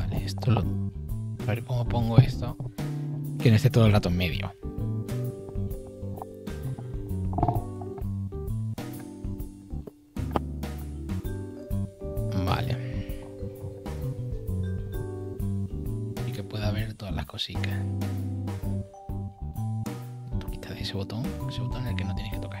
Vale, esto lo. A ver cómo pongo esto. Que no esté todo el rato en medio. Vale. Y que pueda ver todas las cositas. Tú de ese botón, ese botón en el que no tienes que tocar.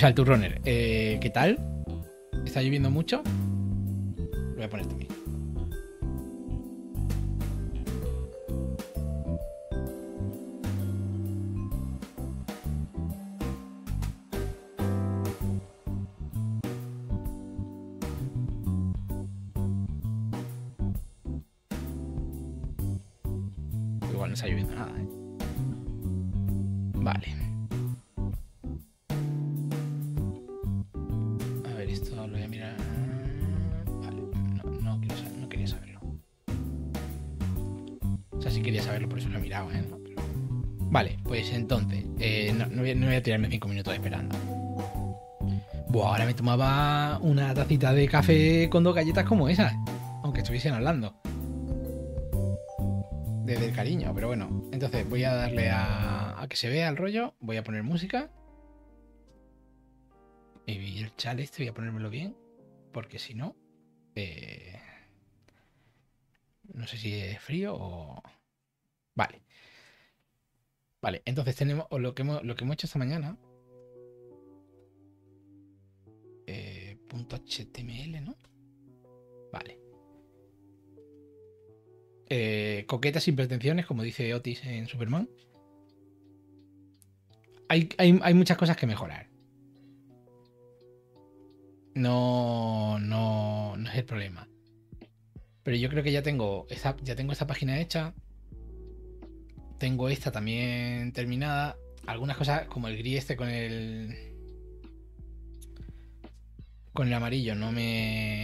Pues al turroner, eh, ¿qué tal? ¿Está lloviendo mucho? Lo voy a poner también. De café con dos galletas como esas, aunque estuviesen hablando. Desde el cariño, pero bueno. Entonces voy a darle a, a que se vea el rollo. Voy a poner música. Y el chal este voy a ponérmelo bien. Porque si no. eh, no sé si es frío o. Vale. Vale, entonces tenemos lo que hemos, lo que hemos hecho esta mañana. eh, HTML, ¿no? Vale. Eh, coquetas sin pretensiones, como dice Otis en Superman. Hay, hay- hay muchas cosas que mejorar. No, no, no es el problema. Pero yo creo que ya tengo esta, ya tengo esta página hecha. Tengo esta también terminada. Algunas cosas, como el gris este con el. Con el amarillo, no me.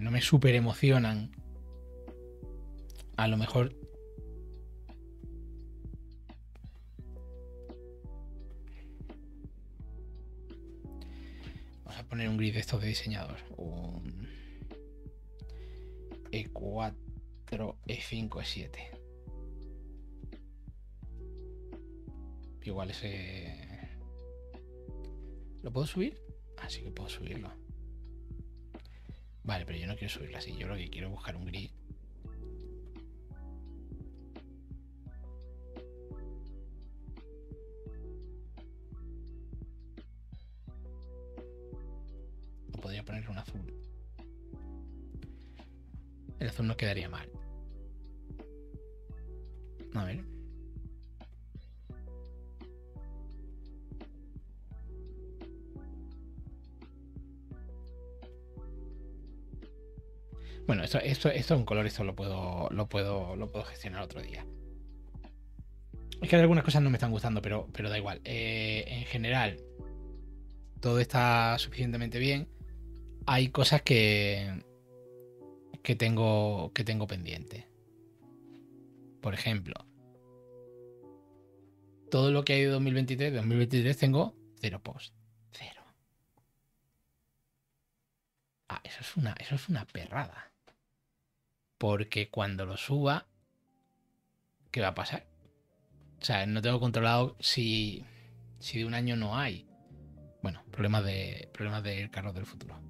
No me super emocionan. A lo mejor. Vamos a poner un grid de estos de diseñador. Un E E4, E5, E7. Igual ese. ¿Lo puedo subir? Ah, sí que puedo subirlo. Vale, pero yo no quiero subirlo así. Yo lo que quiero es buscar un grid. O podría ponerle un azul. El azul no quedaría mal. A ver. Bueno, esto, esto, esto es un color, esto lo puedo, lo puedo, lo puedo gestionar otro día. Es que algunas cosas no me están gustando, pero, pero da igual. Eh, en general, todo está suficientemente bien. Hay cosas que, que tengo, que tengo pendiente. Por ejemplo, todo lo que hay de 2023, de 2023 tengo cero post. Cero. Ah, eso es una, eso es una perrada. Porque cuando lo suba, ¿qué va a pasar? O sea, no tengo controlado si, si de un año no hay. Bueno, problemas de problemas del carro del futuro.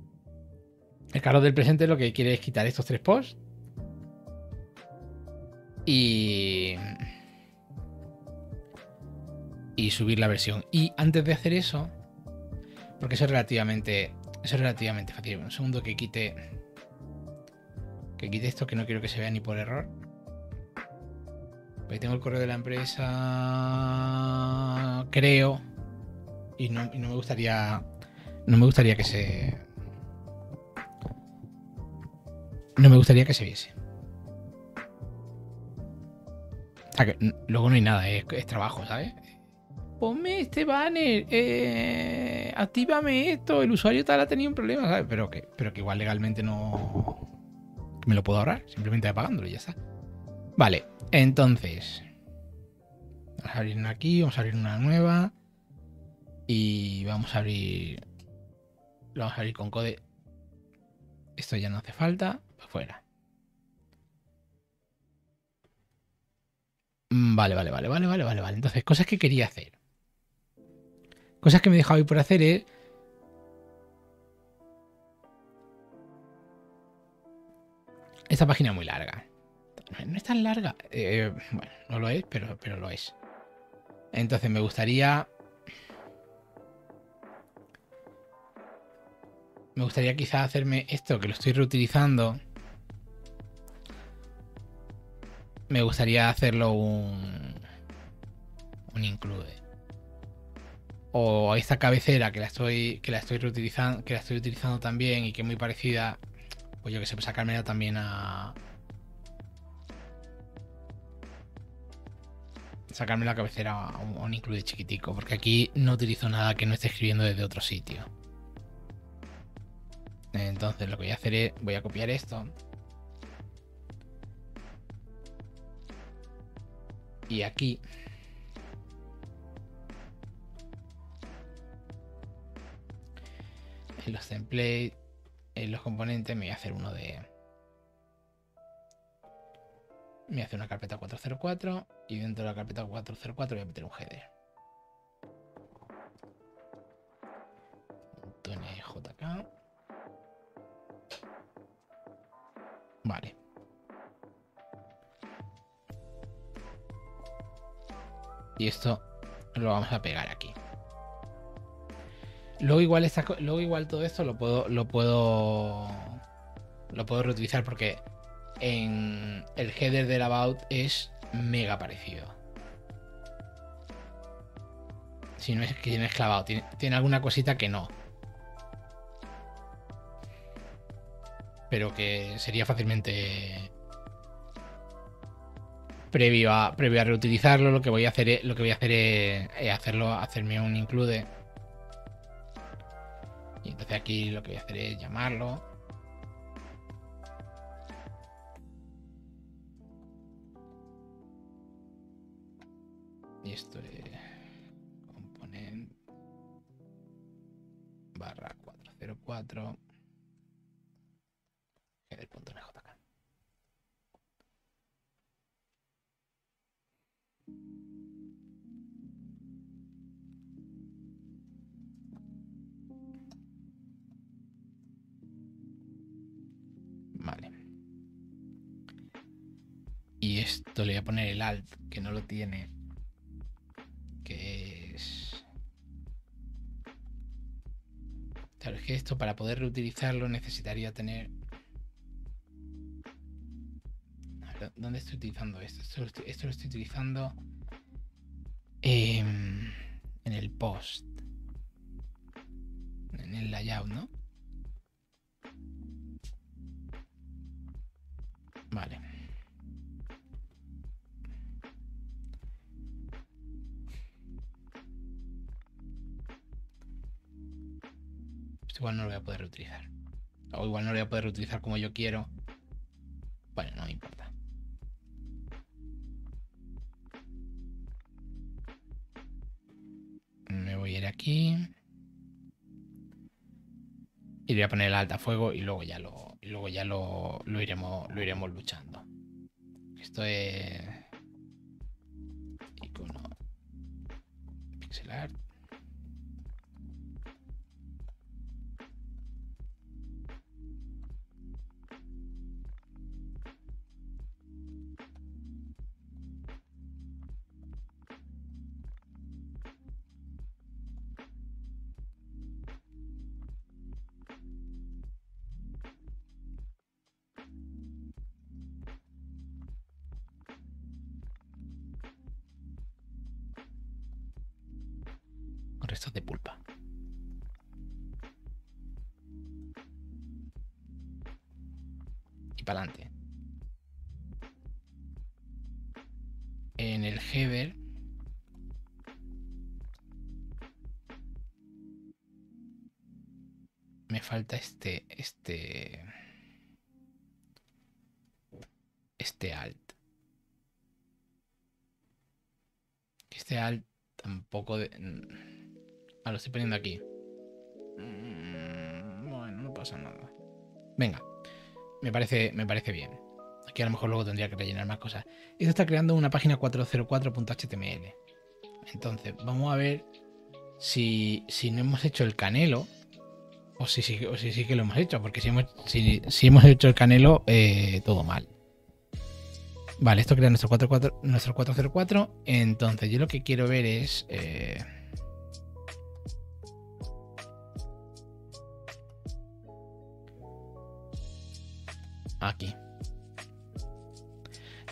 El carro del presente lo que quiere es quitar estos tres posts. Y. Y subir la versión. Y antes de hacer eso. Porque eso es relativamente. Eso es relativamente fácil. Un segundo que quite. Que quite esto que no quiero que se vea ni por error. Ahí tengo el correo de la empresa, creo, y no, no me gustaría, no me gustaría que se, no me gustaría que se viese. Sea, que luego no hay nada, es, es trabajo, ¿sabes? Ponme este banner, eh, actívame esto, el usuario tal ha tenido un problema, ¿sabes? Pero que, pero que igual legalmente no me lo puedo ahorrar, simplemente apagándolo y ya está. Vale, entonces. Vamos a abrir una aquí, vamos a abrir una nueva. Y vamos a abrir. Lo vamos a abrir con code. Esto ya no hace falta. Pues fuera. Mm, vale, vale, vale, vale, vale, vale, vale. Entonces, cosas que quería hacer. Cosas que me he dejado hoy por hacer es. Esta página es muy larga. No es tan larga. Eh, bueno, no lo es, pero, pero lo es. Entonces me gustaría... Me gustaría quizá hacerme esto, que lo estoy reutilizando. Me gustaría hacerlo un... Un include. O esta cabecera que la estoy, que la estoy reutilizando, que la estoy utilizando también y que es muy parecida. Pues yo que sé, pues sacármela también a, sacarme la cabecera a un, include chiquitico, porque aquí no utilizo nada que no esté escribiendo desde otro sitio. Entonces lo que voy a hacer es, voy a copiar esto. Y aquí en los templates, en los componentes, me voy a hacer uno de me hace una carpeta 404 y dentro de la carpeta 404 voy a meter un header. JK. Vale. Y esto lo vamos a pegar aquí. Luego igual todo esto lo puedo lo puedo lo puedo reutilizar porque en el header del about es mega parecido. Si no es que tiene clavado, tiene, alguna cosita que no. Pero que sería fácilmente previo a, reutilizarlo. Lo que voy a hacer es, lo que voy a hacer es, hacerlo, hacerme un include. Y entonces aquí lo que voy a hacer es llamarlo. Y esto es component barra 404 header.njk. Esto le voy a poner el alt, que no lo tiene que es... Claro, es que esto para poder reutilizarlo necesitaría tener... ¿Dónde estoy utilizando esto? Esto, lo estoy utilizando en el post. En el layout, ¿no? O igual no lo voy a poder reutilizar como yo quiero. Bueno, no me importa. Me voy a ir aquí. Y voy a poner el alta fuego y luego ya lo, luego ya lo, lo, iremos, lo iremos luchando. Esto es falta este este este alt. Este alt tampoco de... Ah, lo estoy poniendo aquí. Mm, bueno, no pasa nada. Venga, me parece, me parece bien. Aquí a lo mejor luego tendría que rellenar más cosas. Esto está creando una página 404.html. Entonces, vamos a ver si, si no hemos hecho el canelo. O si, sí si sí que lo hemos hecho. Porque si hemos, si, hemos hecho el canelo, eh, todo mal. Vale, esto crea nuestro, 44, nuestro 404. Entonces, yo lo que quiero ver es. Eh, aquí.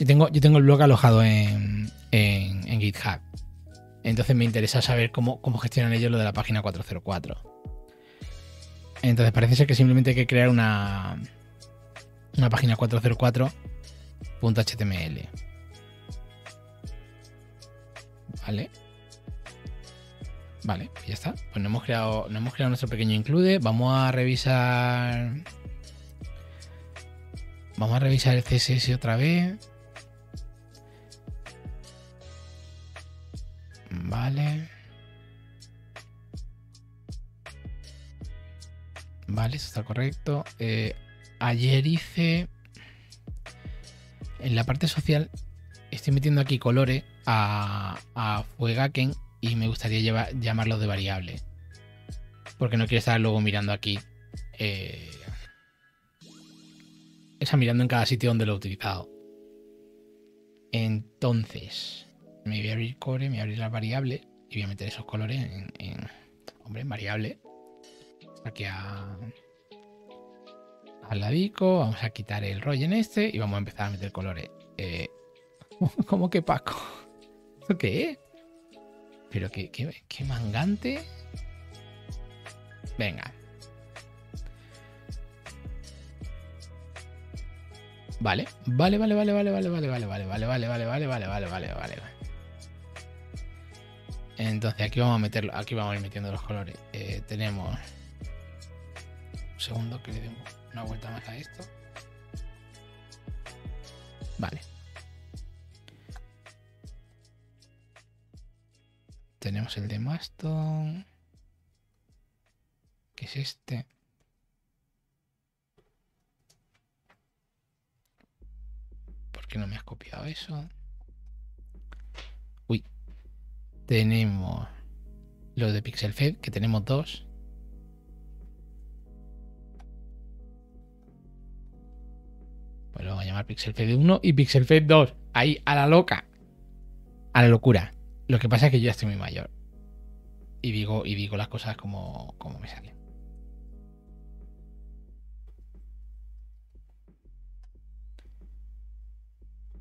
Yo tengo, yo tengo el blog alojado en, en, GitHub. Entonces me interesa saber cómo, cómo, gestionan ellos lo de la página 404. Entonces parece ser que simplemente hay que crear una, una página 404 .html. Vale. Vale, ya está. Pues no hemos creado, hemos creado nuestro pequeño include. Vamos a revisar. Vamos a revisar el CSS otra vez. Está correcto. Eh, ayer hice en la parte social estoy metiendo aquí colores a, a Fuegaken y me gustaría llevar, llamarlo de variable. Porque no quiero estar luego mirando aquí. Eh, esa mirando en cada sitio donde lo he utilizado. Entonces, me voy a abrir core, me voy a abrir la variable y voy a meter esos colores en, en hombre, en variable. Aquí a, al ladico, vamos a quitar el rollo en este y vamos a empezar a meter colores. Eh, ¿Cómo que Paco? ¿Esto qué? Pero qué, qué, mangante. Venga. Vale, vale, vale, vale, vale, vale, vale, vale, vale, vale, vale, vale, vale, vale, vale, vale, vale. Entonces aquí vamos a meterlo, aquí vamos a ir metiendo los colores. tenemos un segundo que le demos una vuelta más a esto. Vale. Tenemos el de Maston. Que es este. ¿Por qué no me has copiado eso? Uy. Tenemos los de Pixel Fed, que tenemos dos. Pues lo vamos a llamar Pixel Fade 1 y Pixel Fade 2. Ahí, a la loca. A la locura. Lo que pasa es que yo ya estoy muy mayor. Y digo, y digo las cosas como, como me salen.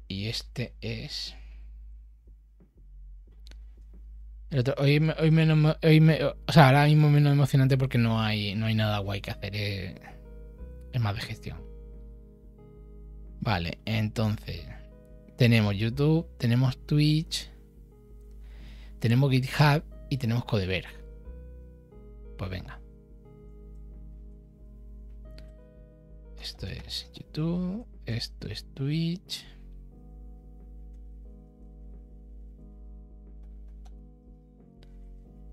Y este es. hoy, hoy, menos, hoy me, o sea, ahora mismo menos emocionante porque no hay, no hay nada guay que hacer. es más de gestión. Vale, entonces tenemos YouTube, tenemos Twitch, tenemos GitHub y tenemos Codeberg. Pues venga. Esto es YouTube, esto es Twitch.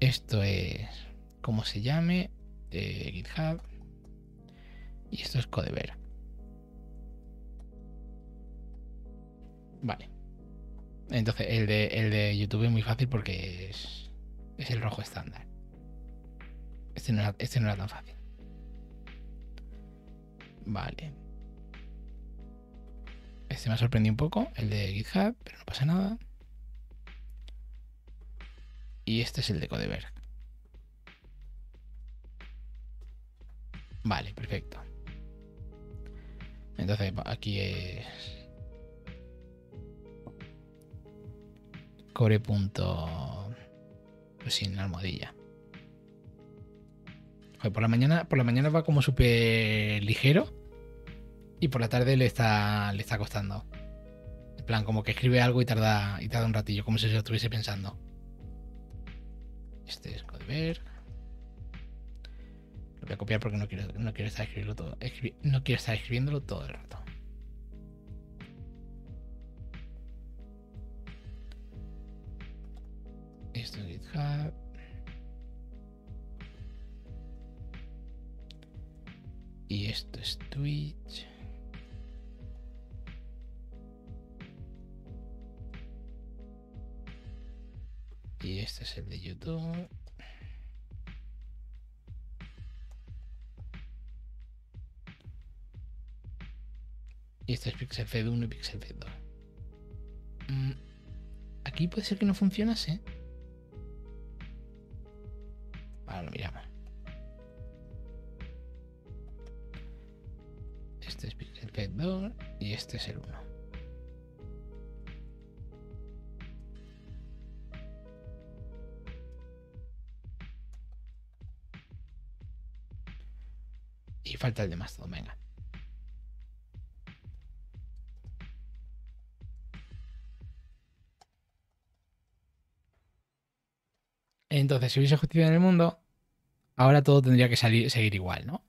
Esto es, ¿cómo se llame? Eh, GitHub. Y esto es Codeberg. Vale. Entonces, el de, el de YouTube es muy fácil porque es, es el rojo estándar. Este no, era, este no era tan fácil. Vale. Este me ha sorprendido un poco, el de GitHub, pero no pasa nada. Y este es el de Codeberg. Vale, perfecto. Entonces aquí es core. Pues sin almohadilla. por la mañana, por la mañana va como súper ligero y por la tarde le está, le está costando. En plan, como que escribe algo y tarda, y tarda un ratillo, como si se lo estuviese pensando. Este es Codeberg. Lo voy a copiar porque no quiero, no quiero estar escribiendo todo. no quiero estar escribiéndolo todo el rato. Esto es GitHub. Y esto es Twitch. Y este es el de YouTube. Y este es Pixel Fed 1 y Pixel Fed 2. Mm, aquí puede ser que no funcionase. Ahora lo miramos. Este es Fed 2 y este es el 1. Y falta el de Mastodon, venga. Entonces, si hubiese justicia en el mundo, ahora todo tendría que salir, seguir igual, ¿no?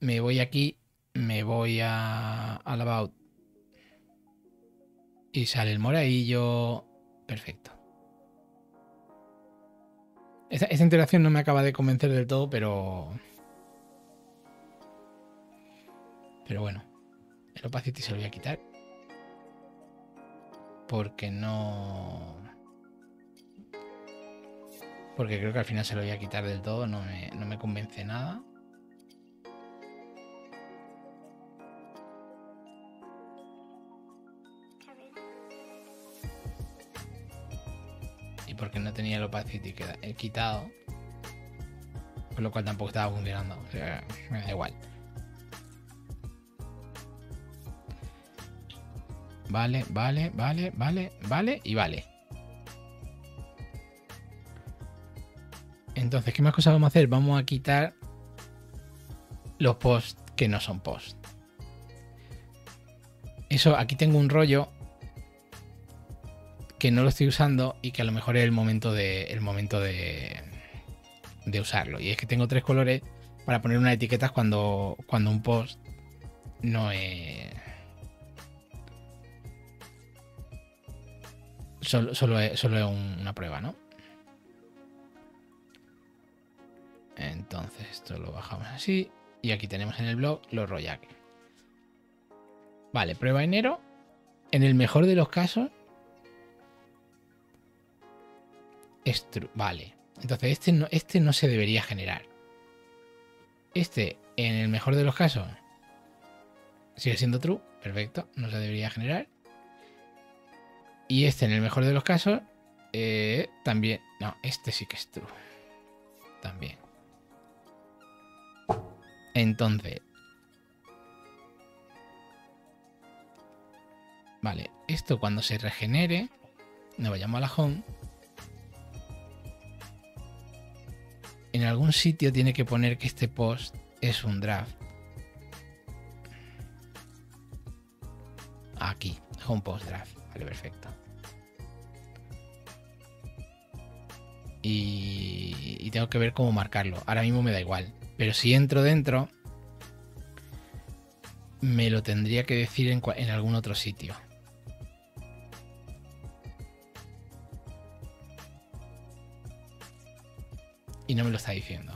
Me voy aquí, me voy a al about y sale el moradillo. Perfecto. Esta, esta interacción no me acaba de convencer del todo, pero Pero bueno, el opacity se lo voy a quitar. Porque no... Porque creo que al final se lo voy a quitar del todo, no me, no me convence nada. Y porque no tenía el opacity quitado. Con lo cual tampoco estaba funcionando. O sea, me da igual. Vale, vale, vale, vale, vale y vale. Entonces, ¿qué más cosas vamos a hacer? Vamos a quitar los posts que no son posts. Eso, aquí tengo un rollo que no lo estoy usando y que a lo mejor es el momento de, momento de, usarlo. Y es que tengo tres colores para poner una etiqueta cuando, cuando un post no es, solo, es, una prueba, ¿no? Entonces esto lo bajamos así. Y aquí tenemos en el blog los royaques. Vale, prueba enero. En el mejor de los casos. Vale. Entonces este no, este no se debería generar. Este, en el mejor de los casos, sigue siendo true. Perfecto. No se debería generar. Y este, en el mejor de los casos, eh, también. No, este sí que es true. También. Entonces. Vale, esto cuando se regenere. Nos vayamos a la home. En algún sitio tiene que poner que este post es un draft. Aquí, home post draft. Vale, perfecto. Y, tengo que ver cómo marcarlo. Ahora mismo me da igual. Pero si entro dentro, me lo tendría que decir en, algún otro sitio. Y no me lo está diciendo.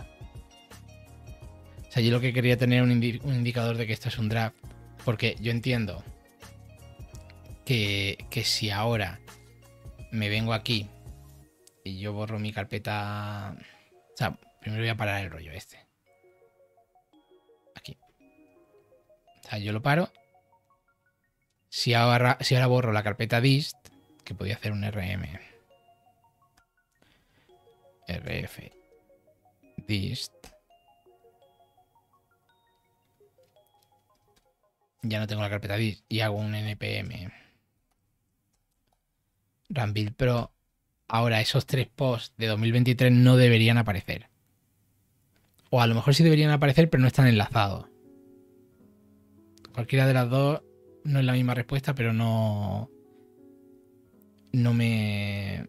O sea, yo lo que quería tener un, un indicador de que esto es un draft. Porque yo entiendo que, que si ahora me vengo aquí y yo borro mi carpeta. O sea, primero voy a parar el rollo este. Yo lo paro. Si ahora, si ahora borro la carpeta dist, que podía hacer un rm. rf dist. Ya no tengo la carpeta dist y hago un npm. Rambuild Pro Ahora, esos tres posts de 2023 no deberían aparecer. O a lo mejor sí deberían aparecer, pero no están enlazados. Cualquiera de las dos no es la misma respuesta, pero no. No me.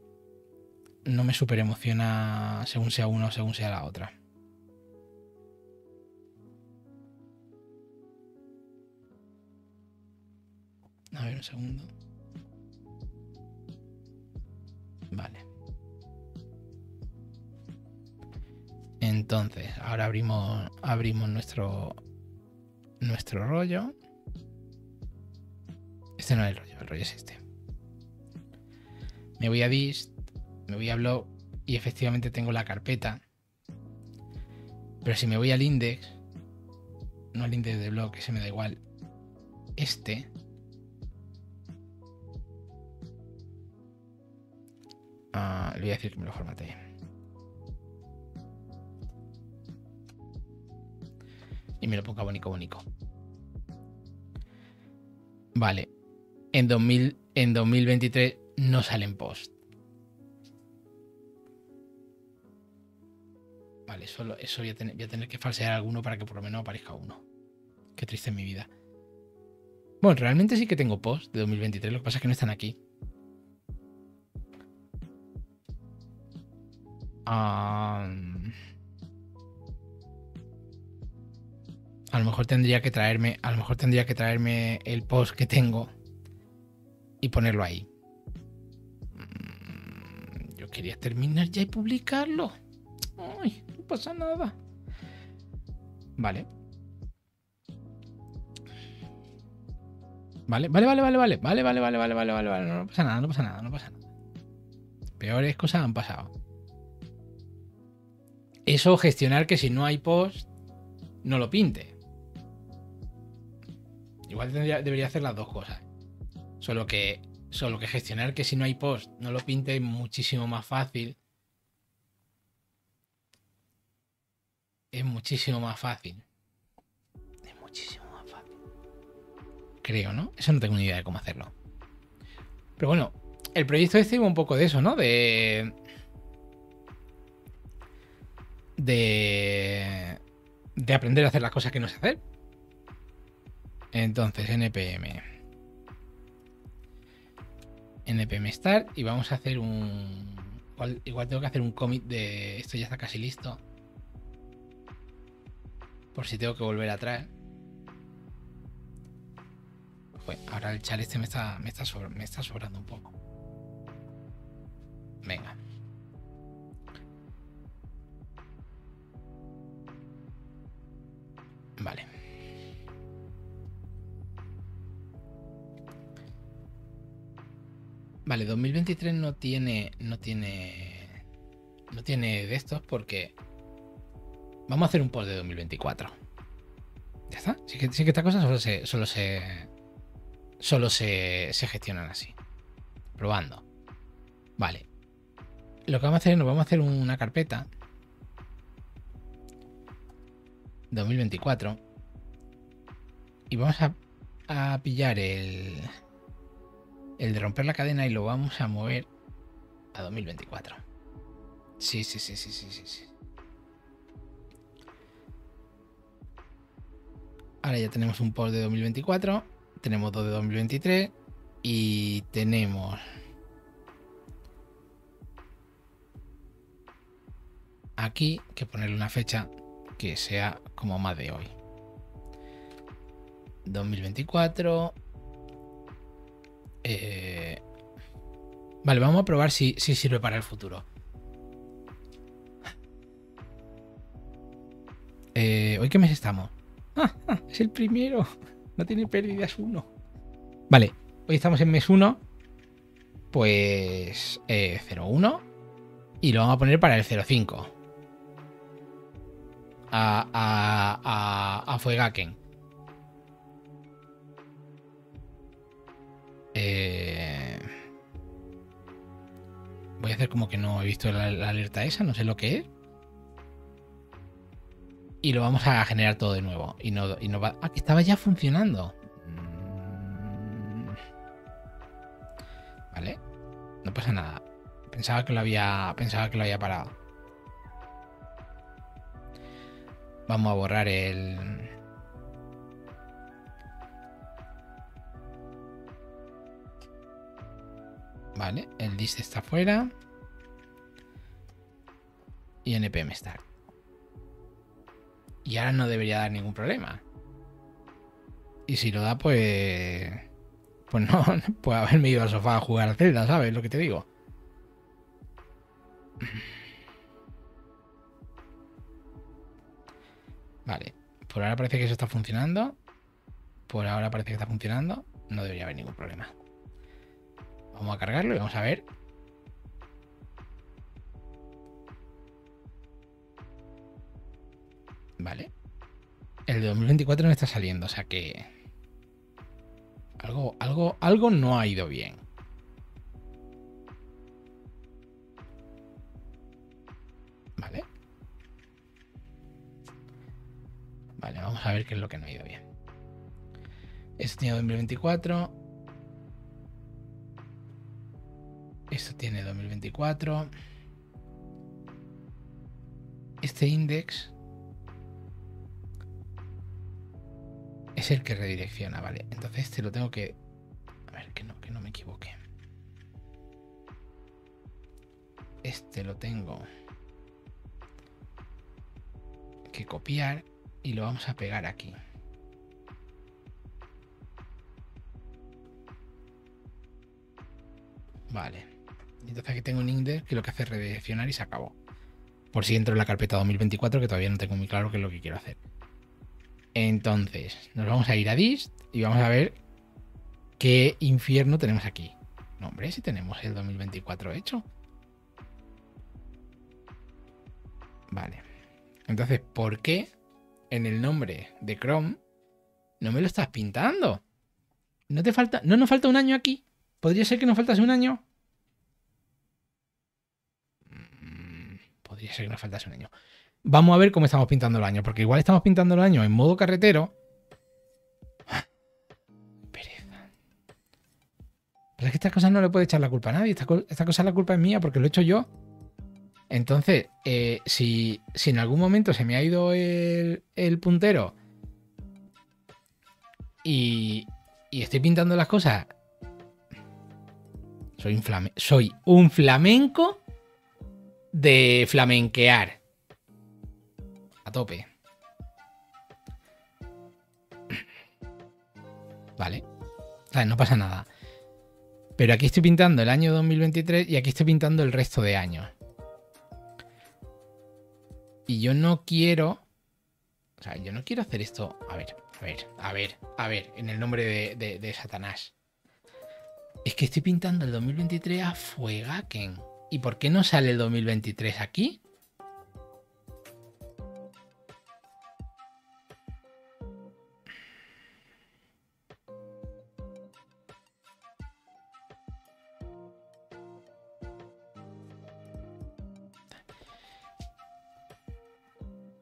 No me super emociona según sea uno o según sea la otra. A ver, un segundo. Vale. Entonces, ahora abrimos, abrimos nuestro, nuestro rollo. Este no es el rollo, el rollo es este. Me voy a dist, me voy a blog y efectivamente tengo la carpeta. Pero si me voy al index, no al index de blog, que se me da igual, este. Ah, le voy a decir que me lo formate. Me lo ponga bonito, bonito. Vale. En, 2000, en 2023 no salen post. Vale, solo eso voy a, tener, voy a tener que falsear alguno para que por lo menos aparezca uno. Qué triste en mi vida. Bueno, realmente sí que tengo post de 2023, lo que pasa es que no están aquí. Ah... A lo mejor tendría que traerme, a lo mejor tendría que traerme el post que tengo y ponerlo ahí. Mm, yo quería terminar ya y publicarlo. Ay, no pasa nada. Vale. Vale, vale, vale, vale, vale, vale, vale, vale, vale, vale, vale, vale, no pasa nada, no pasa nada, no pasa nada. Peores cosas han pasado. Eso gestionar que si no hay post, no lo pinte. Igual debería hacer las dos cosas. Solo que, solo que gestionar que si no hay post no lo pinte es muchísimo más fácil. Es muchísimo más fácil. Es muchísimo más fácil. Creo, ¿no? Eso no tengo ni idea de cómo hacerlo. Pero bueno, el proyecto este iba un poco de eso, ¿no? De. De. De aprender a hacer las cosas que no sé hacer. Entonces, npm. npm start y vamos a hacer un... Igual, tengo que hacer un commit de... Esto ya está casi listo. Por si tengo que volver atrás. ahora el char este me está, me está, me está sobrando un poco. Venga. Vale. Vale, 2023 no tiene. No tiene. No tiene de estos porque. Vamos a hacer un post de 2024. Ya está. Sí que, sí que esta cosa solo se. Solo se. Solo se, se gestionan así. Probando. Vale. Lo que vamos a hacer es nos vamos a hacer una carpeta. 2024. Y vamos a, a pillar el el de romper la cadena y lo vamos a mover a 2024. Sí, sí, sí, sí, sí, sí. Ahora ya tenemos un post de 2024, tenemos dos de 2023 y tenemos aquí que ponerle una fecha que sea como más de hoy. 2024 eh, vale, vamos a probar si, sirve para el futuro. Eh, ¿Hoy qué mes estamos? Ah, ah, es el primero. No tiene pérdidas uno. Vale, hoy estamos en mes 1. Pues 01. Eh, y lo vamos a poner para el 05. A, a, a, a Fuegaken. Eh, voy a hacer como que no he visto la, alerta esa, no sé lo que es. Y lo vamos a generar todo de nuevo. Y no, y no va. Ah, que estaba ya funcionando. Mm. Vale. No pasa nada. Pensaba que lo había. Pensaba que lo había parado. Vamos a borrar el... Vale, el dist está fuera. Y npm start. Y ahora no debería dar ningún problema. Y si lo da, pues... Pues no, puede haberme ido al sofá a jugar a Zelda, ¿sabes lo que te digo? Vale, por ahora parece que eso está funcionando. Por ahora parece que está funcionando. No debería haber ningún problema. Vamos a cargarlo y vamos a ver. Vale. El de 2024 no está saliendo, o sea que... Algo, algo, algo no ha ido bien. Vale. Vale, vamos a ver qué es lo que no ha ido bien. Este tiene 2024. Esto tiene 2024. Este index es el que redirecciona, ¿vale? Entonces este lo tengo que... A ver, que no, que no me equivoque. Este lo tengo que copiar y lo vamos a pegar aquí. Vale. Entonces aquí tengo un index que lo que hace es redireccionar y se acabó. Por si entro en la carpeta 2024 que todavía no tengo muy claro qué es lo que quiero hacer. Entonces, nos vamos a ir a dist y vamos a ver qué infierno tenemos aquí. No, hombre, si tenemos el 2024 hecho. Vale. Entonces, ¿por qué en el nombre de Chrome no me lo estás pintando? ¿No te falta, no nos falta un año aquí? ¿Podría ser que nos faltase un año? Mm, podría ser que nos faltase un año. Vamos a ver cómo estamos pintando el año, porque igual estamos pintando el año en modo carretero. Pereza. Pero es que estas cosas no le puede echar la culpa a nadie. Esta, esta cosa la culpa es mía porque lo he hecho yo. Entonces, eh, si, en algún momento se me ha ido el, puntero y, y, estoy pintando las cosas, soy un flamenco de flamenquear. A tope. Vale. no pasa nada. Pero aquí estoy pintando el año 2023 y aquí estoy pintando el resto de años. Y yo no quiero. O sea, yo no quiero hacer esto. A ver, a ver, a ver, a ver, en el nombre de, Satanás. Es que estoy pintando el 2023 a Fuegaken. ¿Y por qué no sale el 2023 aquí?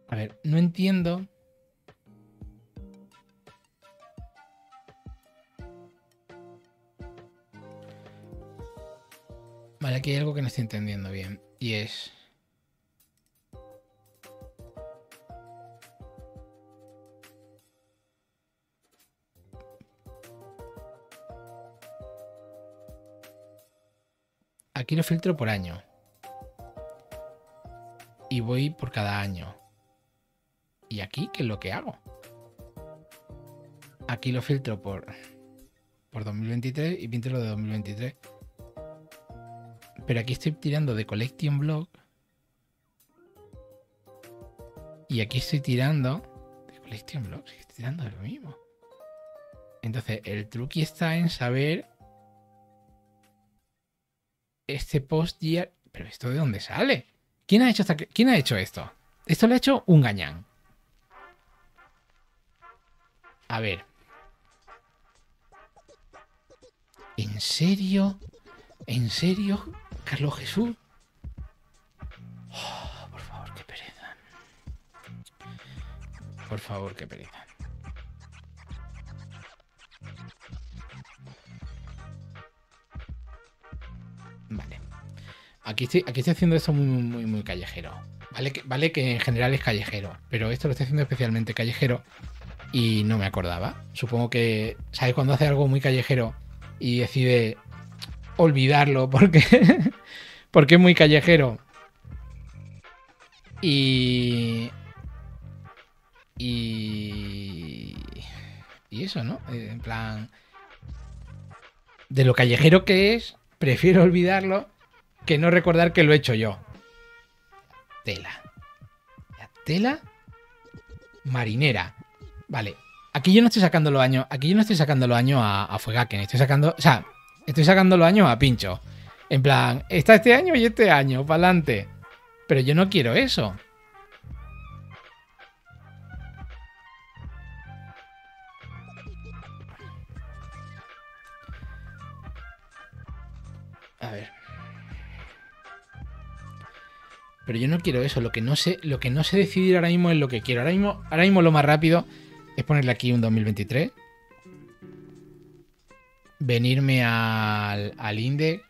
A ver, no entiendo. Vale, aquí hay algo que no estoy entendiendo bien. Y es... Aquí lo filtro por año. Y voy por cada año. ¿Y aquí qué es lo que hago? Aquí lo filtro por, por 2023 y pinto lo de 2023. Pero aquí estoy tirando de Collection Block. Y aquí estoy tirando de Collection Block. Estoy tirando de lo mismo. Entonces, el truque está en saber este post year. Pero esto de dónde sale? ¿Quién ha hecho, ¿Quién ha hecho esto? Esto lo ha hecho un gañán. A ver. ¿En serio? ¿En serio, Carlos Jesús? Oh, por favor, qué pereza. Por favor, qué pereza. Vale. Aquí estoy, aquí estoy haciendo esto muy, muy, muy callejero. Vale vale que en general es callejero, pero esto lo estoy haciendo especialmente callejero y no me acordaba. Supongo que, ¿sabes? Cuando hace algo muy callejero y decide olvidarlo porque, porque es muy callejero. Y... Y... Y eso, ¿no? Eh, en plan... De lo callejero que es, prefiero olvidarlo que no recordar que lo he hecho yo. Tela. La tela marinera. Vale. Aquí yo no estoy sacando los años. Aquí yo no estoy sacando los años a, a Fuegaken. Estoy sacando. O sea, estoy sacando los años a Pincho. En plan, está este año y este año, para adelante. Pero yo no quiero eso. A ver. Pero yo no quiero eso. Lo que no sé, lo que no sé decidir ahora mismo es lo que quiero. Ahora mismo, ahora mismo lo más rápido es ponerle aquí un 2023. Venirme al, al INDE.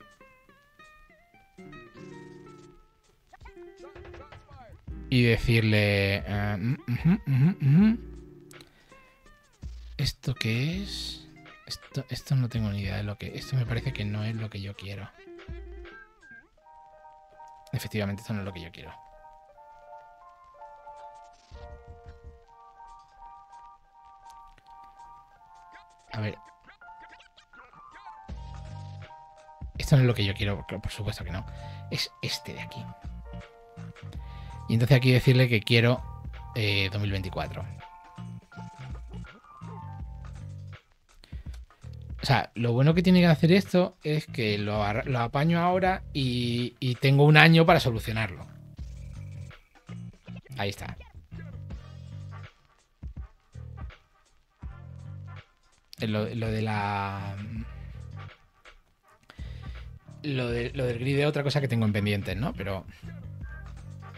Y decirle... eh. ¿Esto qué es? Esto, esto no tengo ni idea de lo que... Esto me parece que no es lo que yo quiero. Efectivamente, esto no es lo que yo quiero. A ver. Esto no es lo que yo quiero, por supuesto que no. Es este de aquí. Y entonces aquí decirle que quiero eh, 2024. O sea, lo bueno que tiene que hacer esto es que lo, lo apaño ahora y, y tengo un año para solucionarlo. Ahí está. Eh, Lo, lo de la... Lo, de- lo del grid es otra cosa que tengo en pendientes, ¿no? Pero...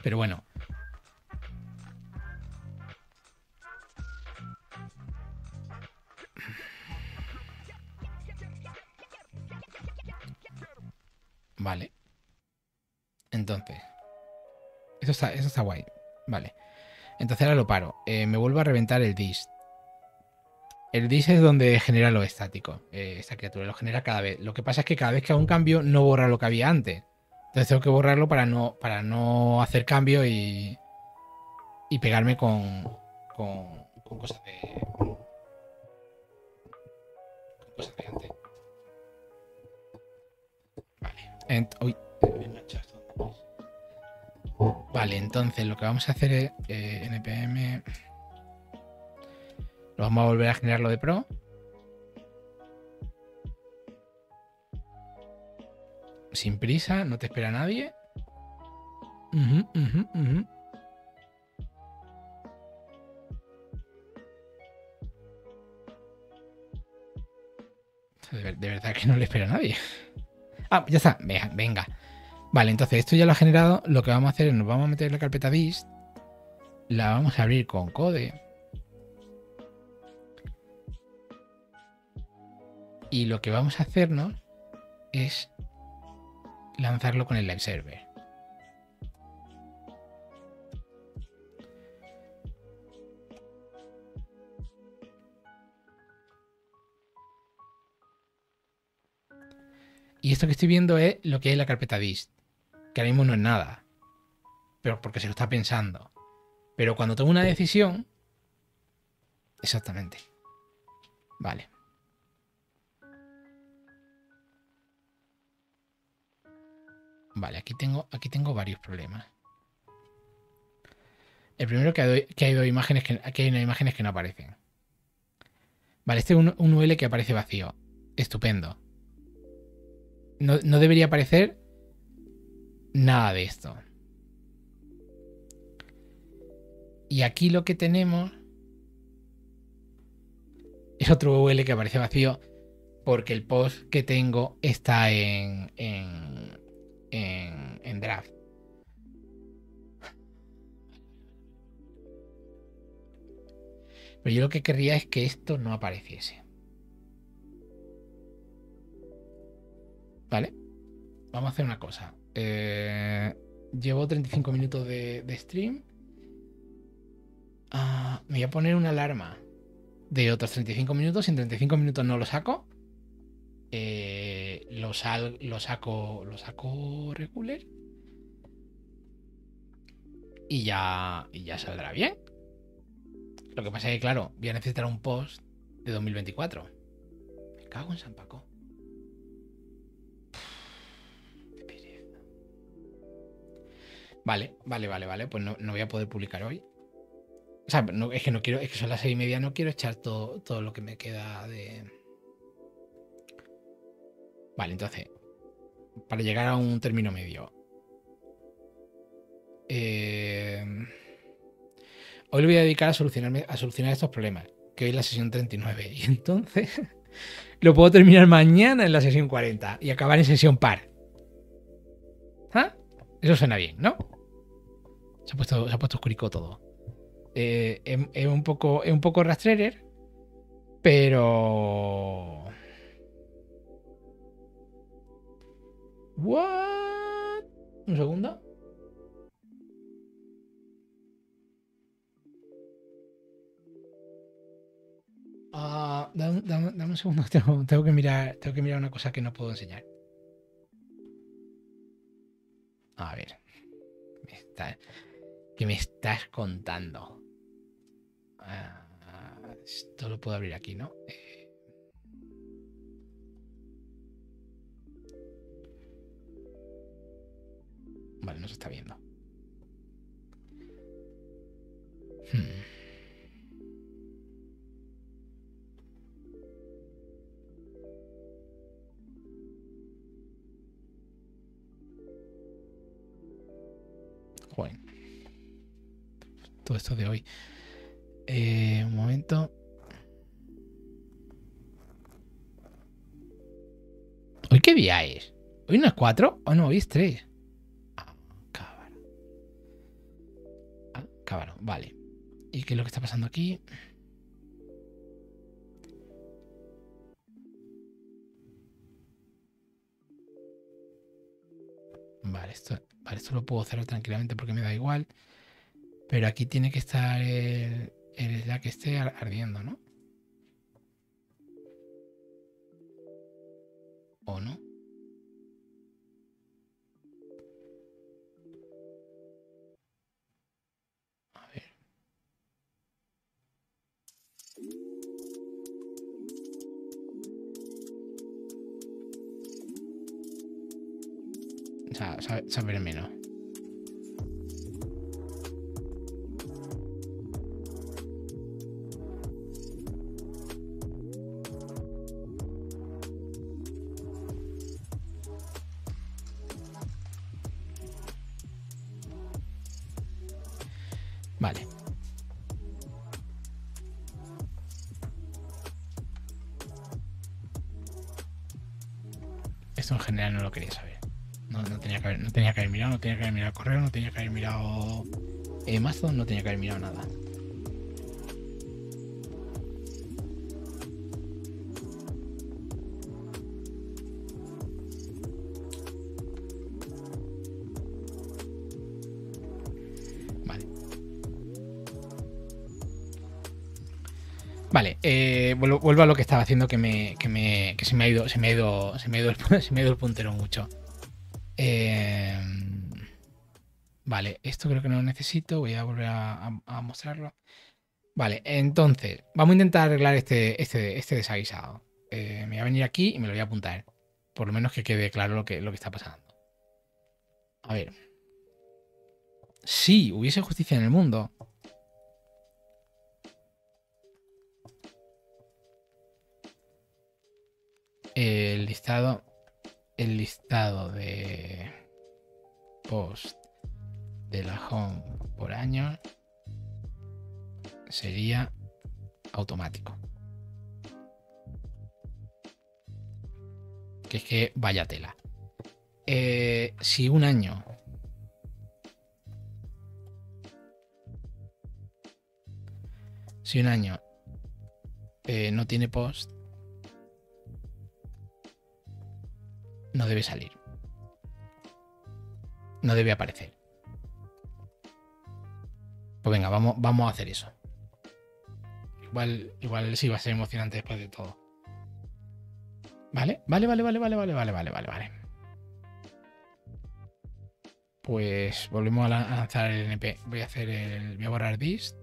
Pero bueno. Vale. Entonces. Eso está, eso está guay. Vale. Entonces ahora lo paro. Eh, me vuelvo a reventar el dist. El dist es donde genera lo estático. eh, esta criatura lo genera cada vez. Lo que pasa es que cada vez que hago un cambio no borra lo que había antes. Entonces tengo que borrarlo para no, para no hacer cambio y, y pegarme con, con, cosas de. Con cosas de antes. Vale. Ent- uy. Vale, entonces lo que vamos a hacer es eh, npm. Lo vamos a volver a generar lo de pro. Sin prisa, no te espera nadie. De verdad que no le espera a nadie. Ah, ya está. Venga, venga. Vale, entonces esto ya lo ha generado. Lo que vamos a hacer es nos vamos a meter en la carpeta dist. La vamos a abrir con code. Y lo que vamos a hacernos es lanzarlo con el live server. Y esto que estoy viendo es lo que es la carpeta dist. Que ahora mismo no es nada. Pero porque se lo está pensando. Pero cuando tomo una decisión. Exactamente. Vale. Vale, aquí tengo, aquí tengo varios problemas. El primero que hay, que hay dos imágenes que aquí hay imágenes que no aparecen. Vale, este es un, un UL que aparece vacío. Estupendo. No, no debería aparecer nada de esto. Y aquí lo que tenemos es otro UL que aparece vacío porque el post que tengo está en, en, draft. Pero yo lo que querría es que esto no apareciese. ¿Vale? Vamos a hacer una cosa. Eh, Llevo 35 minutos de, stream. Ah, me voy a poner una alarma de otros 35 minutos. Si en 35 minutos no lo saco, eh, lo, lo saco. Lo saco regular. Y ya, y ya saldrá bien. Lo que pasa es que, claro, voy a necesitar un post de 2024. Me cago en San Paco. Vale, vale, vale, vale. Pues no, voy a poder publicar hoy. O sea, es que no quiero, es que son las seis y media, no quiero echar todo, todo lo que me queda de. Vale, entonces. Para llegar a un término medio. Eh, hoy lo voy a dedicar a, solucionarme, a solucionar estos problemas. Que hoy es la sesión 39. Y entonces. lo puedo terminar mañana en la sesión 40. Y acabar en sesión par. ¿Ah? Eso suena bien, ¿no? Se ha puesto, se ha puesto oscurico todo. Eh, es, un poco, es un poco rastrerer, pero... What? Un segundo. Ah, dame, un segundo, tengo, que mirar, tengo que mirar una cosa que no puedo enseñar. A ver. ¿Qué me estás contando? Ah, esto lo puedo abrir aquí, ¿no? Eh. Vale, no se está viendo. Hmm. Todo esto de hoy. Eh, un momento. ¿Hoy qué día? ¿Hoy no es 4? ¿O no? Hoy es 3. Vale. ¿Y qué es lo que está pasando aquí? Vale, esto esto lo puedo cerrar tranquilamente porque me da igual. Pero aquí tiene que estar el, el que esté ardiendo, ¿no? ¿O no? Saber menos. Eh, Mastodon, no tenía que haber mirado nada. Vale. Vale, eh, vuelvo, a lo que estaba haciendo que me, que me que se me ha ido, se me ha ido, se me ha ido se me ha ido el puntero mucho. Vale, esto creo que no lo necesito. Voy a volver a, mostrarlo. Vale, entonces, vamos a intentar arreglar este, este, este desaguisado. Eh, me voy a venir aquí y me lo voy a apuntar. Por lo menos que quede claro lo que, lo que está pasando. A ver. Si hubiese justicia en el mundo. El listado el listado de post de la home por año sería automático. Que es que vaya tela. Eh, si un año si un año eh, no tiene post no debe salir. No debe aparecer. Pues venga, vamos, vamos a hacer eso. Igual, igual sí va a ser emocionante después de todo. ¿Vale? Vale, vale, vale, vale, vale, vale, vale, vale, vale. Pues volvemos a lanzar el NP. Voy a hacer el. Voy a borrar dist.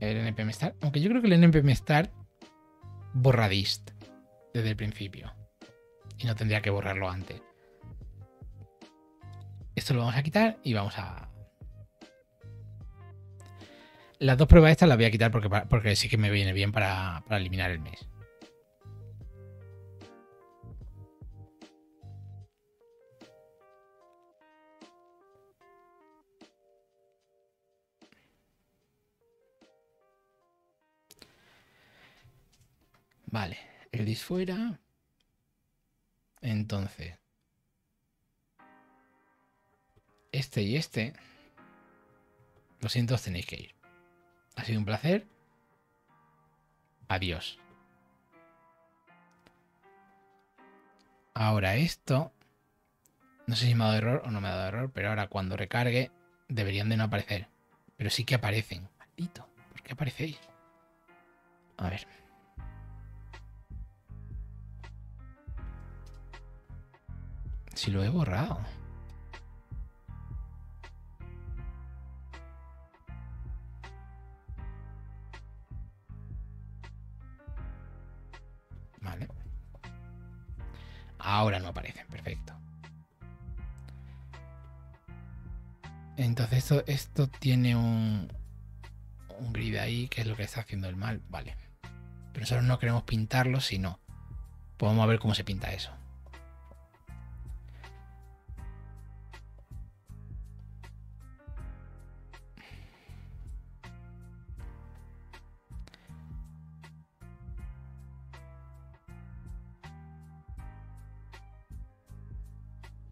El npm start. Aunque yo creo que el npm start borra dist desde el principio. Y no tendría que borrarlo antes. Esto lo vamos a quitar y vamos a... Las dos pruebas estas las voy a quitar porque, porque sí que me viene bien para, para eliminar el mes. Vale, el dis fuera. Entonces, este y este, lo siento, os tenéis que ir. Ha sido un placer. Adiós. Ahora esto, no sé si me ha dado error o no me ha dado error, pero ahora cuando recargue deberían de no aparecer. Pero sí que aparecen. Maldito, ¿por qué aparecéis? A ver. Si lo he borrado. Ahora no aparecen, perfecto. Entonces esto, esto tiene un, un grid ahí, que es lo que está haciendo el mal. Vale. Pero nosotros no queremos pintarlo, sino podemos ver cómo se pinta eso.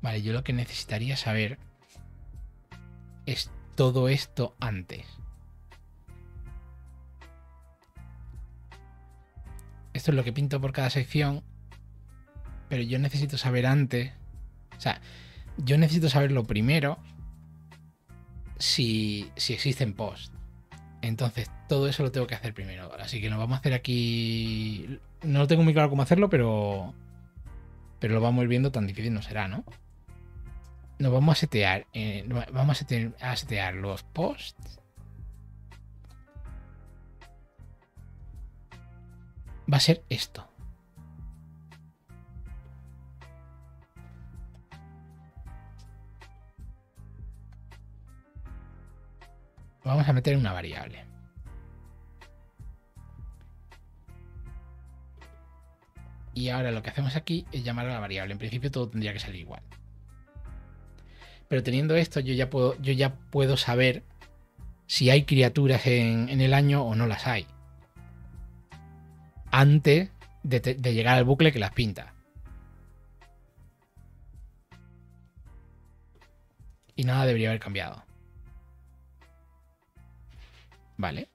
Vale, yo lo que necesitaría saber es todo esto antes. Esto es lo que pinto por cada sección, pero yo necesito saber antes, o sea, yo necesito saber lo primero si, si existen post. Entonces, todo eso lo tengo que hacer primero. Así que lo vamos a hacer aquí. No lo tengo muy claro cómo hacerlo, pero. Pero lo vamos viendo, tan difícil no será, ¿no? Nos vamos a setear, eh, vamos a, setear los posts. Va a ser esto. Vamos a meter una variable. Y ahora lo que hacemos aquí es llamar a la variable. En principio todo tendría que salir igual. Pero teniendo esto, yo ya puedo, yo ya puedo saber si hay criaturas en, el año o no las hay. Antes de, llegar al bucle que las pinta. Y nada debería haber cambiado. Vale.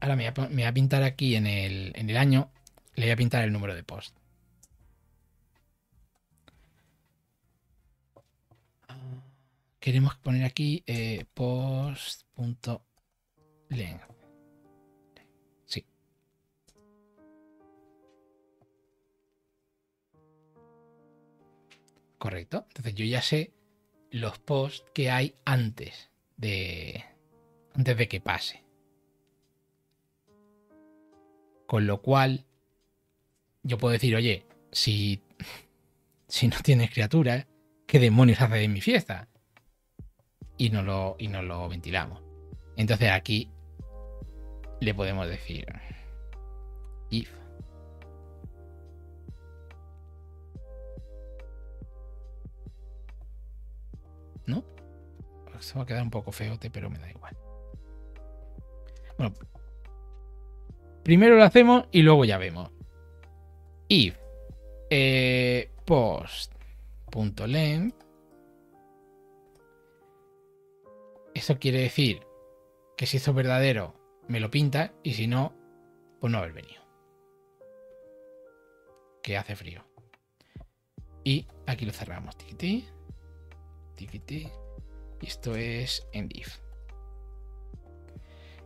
Ahora me voy, a, pintar aquí en el, en el año, le voy a pintar el número de post. Queremos poner aquí eh, post.length. Sí. Correcto. Entonces yo ya sé los posts que hay antes de antes de que pase. Con lo cual yo puedo decir, oye, si si no tienes criatura, ¿qué demonios hace en mi fiesta? Y no lo, y no lo ventilamos. Entonces aquí le podemos decir if ¿No? Se va a quedar un poco feote, pero me da igual. Bueno, primero lo hacemos y luego ya vemos. If eh, post.length Eso quiere decir que si esto es verdadero, me lo pinta y si no, pues no haber venido. Que hace frío. Y aquí lo cerramos. Tiquití. Tiquití. Y esto es en div.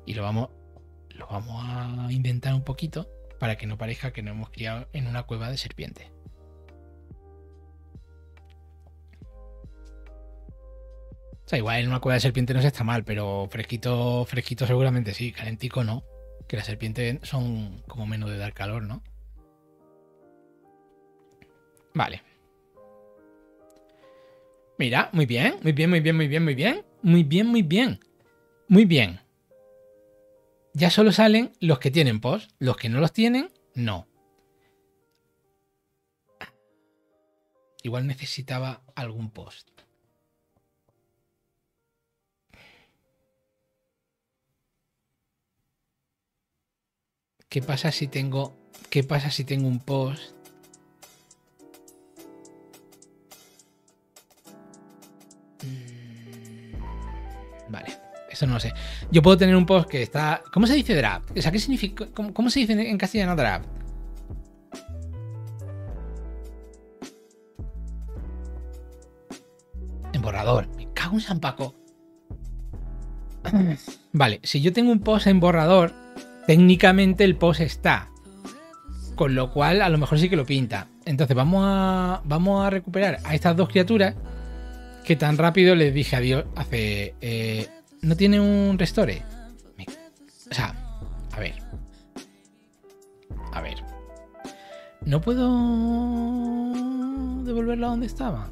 Y lo vamos, lo vamos a intentar un poquito para que no parezca que nos hemos criado en una cueva de serpiente. Igual en una cueva de serpiente no se está mal, pero fresquito, fresquito seguramente sí, calentico no. Que las serpientes son como menos de dar calor, ¿no? Vale. Mira, muy bien, muy bien, muy bien, muy bien, muy bien. Muy bien, muy bien. Muy bien. Ya solo salen los que tienen post. Los que no los tienen, no. Igual necesitaba algún post. ¿Qué pasa si tengo qué pasa si tengo un post Vale, eso no lo sé. Yo puedo tener un post que está. ¿Cómo se dice draft? ¿qué significa? ¿Cómo, se dice en castellano draft? En borrador. Me cago en San Paco. Vale, si yo tengo un post en borrador, técnicamente el post está. Con lo cual, a lo mejor sí que lo pinta. Entonces, vamos a, vamos a recuperar a estas dos criaturas que tan rápido les dije adiós hace... Eh, ¿No tiene un restore? o sea, a ver. A ver. ¿No puedo devolverla donde estaba?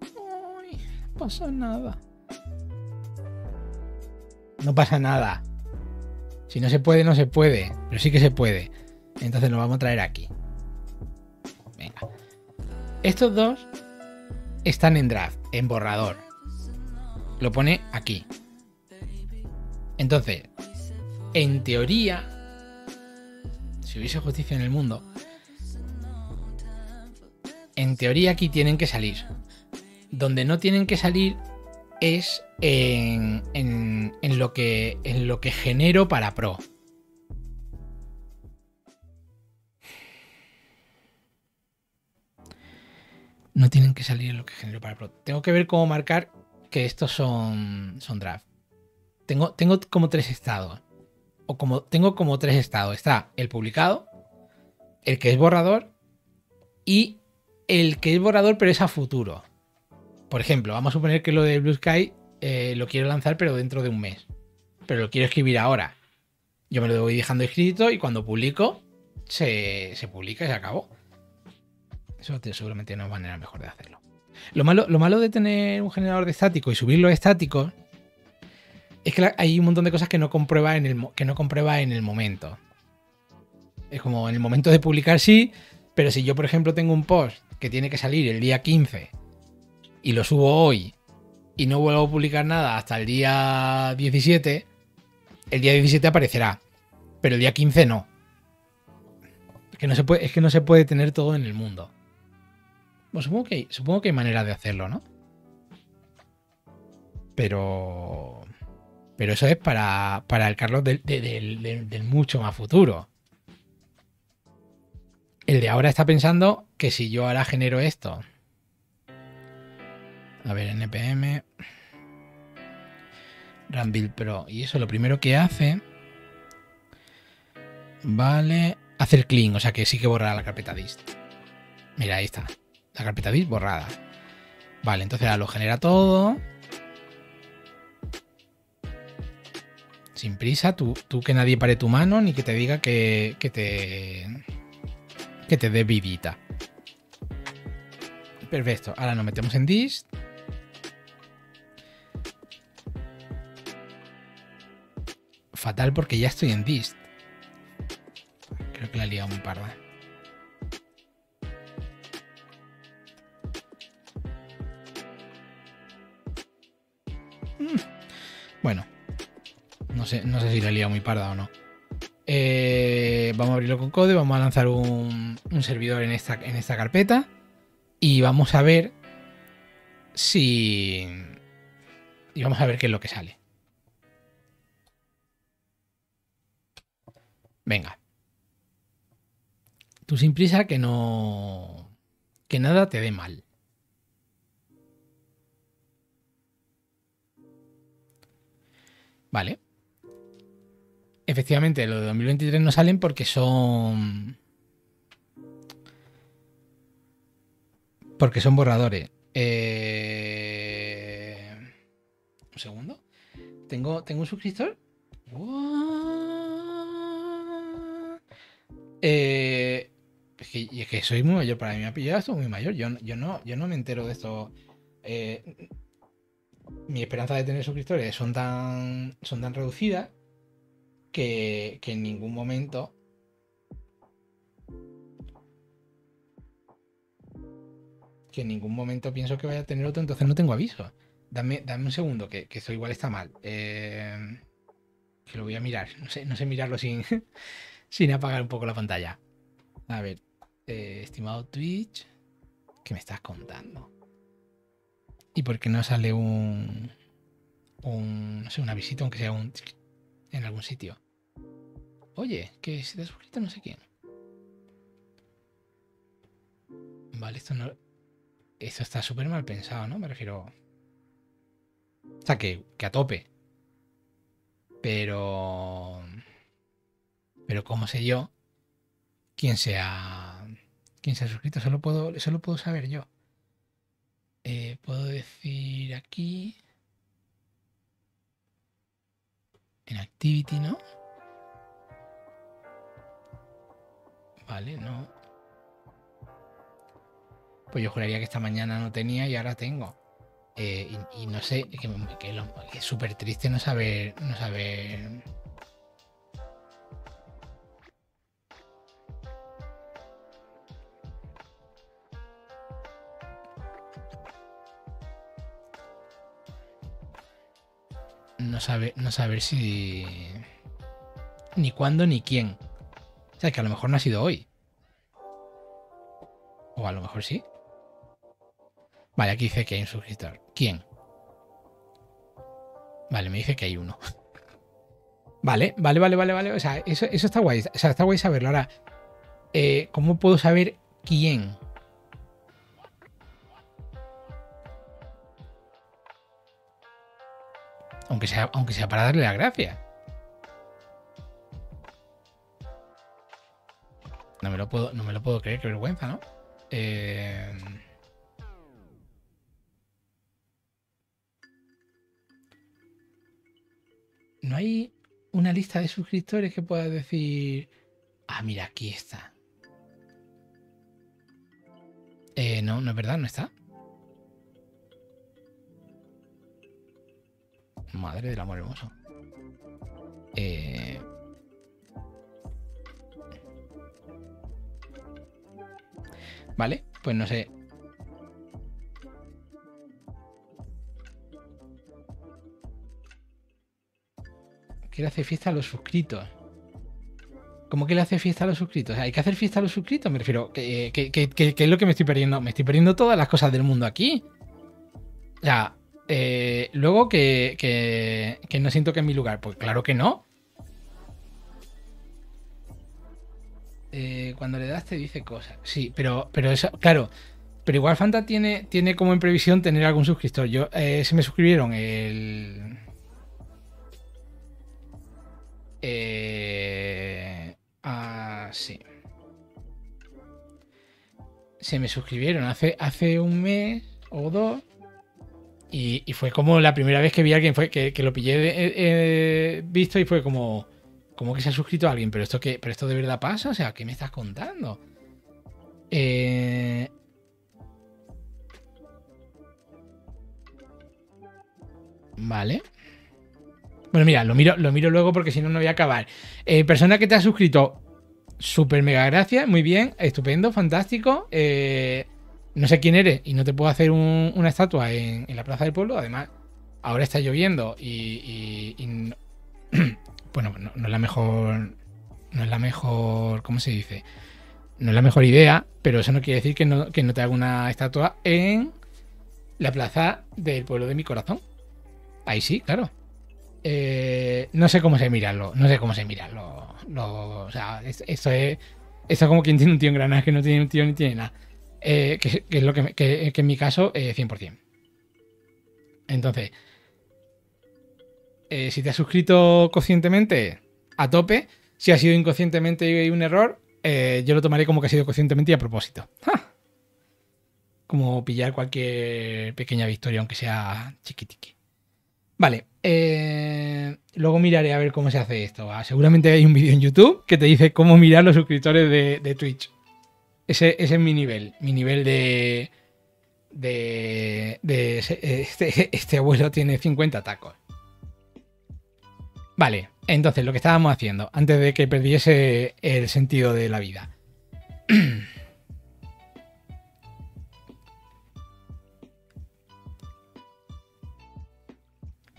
Ay, no pasa nada. No pasa nada. Si no se puede, no se puede. Pero sí que se puede. Entonces lo vamos a traer aquí. Venga. Estos dos están en draft, en borrador. Lo pone aquí. Entonces, en teoría, si hubiese justicia en el mundo, en teoría aquí tienen que salir. Donde no tienen que salir es en, lo, que, en lo que genero para Pro. no tienen que salir en lo que genero para Pro. Tengo que ver cómo marcar que estos son, son draft. Tengo, tengo como tres estados. O como tengo como tres estados. Está el publicado, el que es borrador y el que es borrador pero es a futuro. Por ejemplo, vamos a suponer que lo de Blue Sky eh, lo quiero lanzar pero dentro de un mes. Pero lo quiero escribir ahora. Yo me lo voy dejando escrito y cuando publico se, se publica y se acabó. Eso seguramente no es manera mejor de hacerlo. Lo malo, lo malo de tener un generador de estático y subir los estáticos es que hay un montón de cosas que no comprueba en el, que no comprueba en el momento. Es como en el momento de publicar sí, pero si yo, por ejemplo, tengo un post que tiene que salir el día 15 y lo subo hoy y no vuelvo a publicar nada hasta el día 17, el día 17 aparecerá, pero el día 15 no. que no se puede, es que no se puede tener todo en el mundo supongo que, supongo que hay manera de hacerlo, ¿no? Pero. Pero eso es para, para el Carlos del, mucho más futuro. El de ahora está pensando que si yo ahora genero esto. A ver, NPM. Rambil Pro. Y eso lo primero que hace. Vale. Hacer clean. O sea que sí que borra la carpeta dist. Mira, ahí está. La carpeta bit borrada. Vale, entonces ahora lo genera todo. Sin prisa, tú, tú, que nadie pare tu mano ni que te diga que, que te. que te dé vidita. Perfecto. Ahora nos metemos en dist. Fatal porque ya estoy en dist. Creo que la he liado muy parda. Bueno, no sé, no sé si la he liado muy parda o no. Eh, vamos a abrirlo con code, vamos a lanzar un, servidor en esta, en esta carpeta y vamos a ver si... Y vamos a ver qué es lo que sale. Venga. Tú sin prisa que no... que nada te dé mal. Vale. Efectivamente, los de 2023 no salen porque son... Porque son borradores. Eh, un segundo. Tengo, tengo un suscriptor. Wow. Eh... Es que, soy muy mayor. Para mí me ha pillado esto muy mayor. Yo, yo, no, yo no me entero de esto. Eh, mi esperanza de tener suscriptores son tan, son tan reducidas que, que en ningún momento que en ningún momento pienso que vaya a tener otro, entonces no tengo aviso. Dame, dame un segundo, que, que eso igual está mal. Eh, que lo voy a mirar. No sé, no sé mirarlo sin, sin apagar un poco la pantalla. A ver, eh, estimado Twitch, ¿qué me estás contando? ¿Y por qué no sale un, un no sé, una visita, aunque sea un en algún sitio? Oye, que se te ha suscrito no sé quién. Vale, esto no, esto está súper mal pensado, ¿no? Me refiero. O sea, que, que a tope. Pero. Pero ¿cómo sé yo quién se ha. quién se ha suscrito? Eso lo puedo, eso lo puedo saber yo. Eh, puedo decir aquí. En Activity, ¿no? Vale, no. Pues yo juraría que esta mañana no tenía y ahora tengo. Eh, y, no sé, que, es súper triste no saber, no saber. No saber, no saber si. Ni cuándo ni quién. O sea, que a lo mejor no ha sido hoy. O a lo mejor sí. Vale, aquí dice que hay un suscriptor. ¿Quién? Vale, me dice que hay uno. Vale, vale, vale, vale, vale. O sea, eso, está guay. O sea, está guay saberlo. Ahora, eh, ¿cómo puedo saber quién? Aunque sea, aunque sea para darle la gracia. No me lo puedo, no me lo puedo creer, qué vergüenza, ¿no? Eh... no hay una lista de suscriptores que pueda decir, ah, mira, aquí está. Eh, no, no es verdad, no está. Madre del amor hermoso. Eh... Vale, pues no sé. que le hace fiesta a los suscritos. ¿Cómo que le hace fiesta a los suscritos? ¿Hay que hacer fiesta a los suscritos? Me refiero, ¿qué, es lo que me estoy perdiendo? Me estoy perdiendo todas las cosas del mundo aquí. O sea, eh, luego que, que, no siento que es mi lugar. Pues claro que no. Eh, cuando le das te dice cosas. Sí, pero, pero eso, claro. Pero igual Fanta tiene, tiene como en previsión tener algún suscriptor. Yo eh, se me suscribieron el eh, ah, sí. Se me suscribieron hace, hace un mes o dos. Y, fue como la primera vez que vi a alguien fue que, lo pillé eh, visto y fue como. Como que se ha suscrito a alguien. Pero esto que. Pero esto de verdad pasa. O sea, ¿qué me estás contando? Eh, vale. Bueno, mira, lo miro, lo miro luego porque si no, no voy a acabar. Eh, persona que te ha suscrito, súper mega gracias, muy bien, estupendo, fantástico. Eh, no sé quién eres y no te puedo hacer una estatua en, la Plaza del Pueblo. Además, ahora está lloviendo y, bueno, no, es la mejor, no es la mejor, ¿cómo se dice? No es la mejor idea, pero eso no quiere decir que no, no te haga una estatua en la Plaza del Pueblo de mi corazón. Ahí sí, claro. Eh, no sé cómo se mirarlo, no sé cómo se mirarlo. o sea, esto es, esto como quien tiene un tío en Granada que no tiene un tío ni tiene nada. Eh, que, es lo que, en mi caso, 100%. Eh, Entonces, eh, si te has suscrito conscientemente, a tope. Si ha sido inconscientemente un error, eh, yo lo tomaré como que ha sido conscientemente y a propósito. Como pillar cualquier pequeña victoria, aunque sea chiquitiqui. Vale, luego miraré a ver cómo se hace esto. Seguramente hay un vídeo en YouTube que te dice cómo mirar los suscriptores de, Twitch. Ese, es mi nivel, mi nivel de... de, este, este abuelo tiene 50 tacos. Vale, entonces lo que estábamos haciendo, antes de que perdiese el sentido de la vida.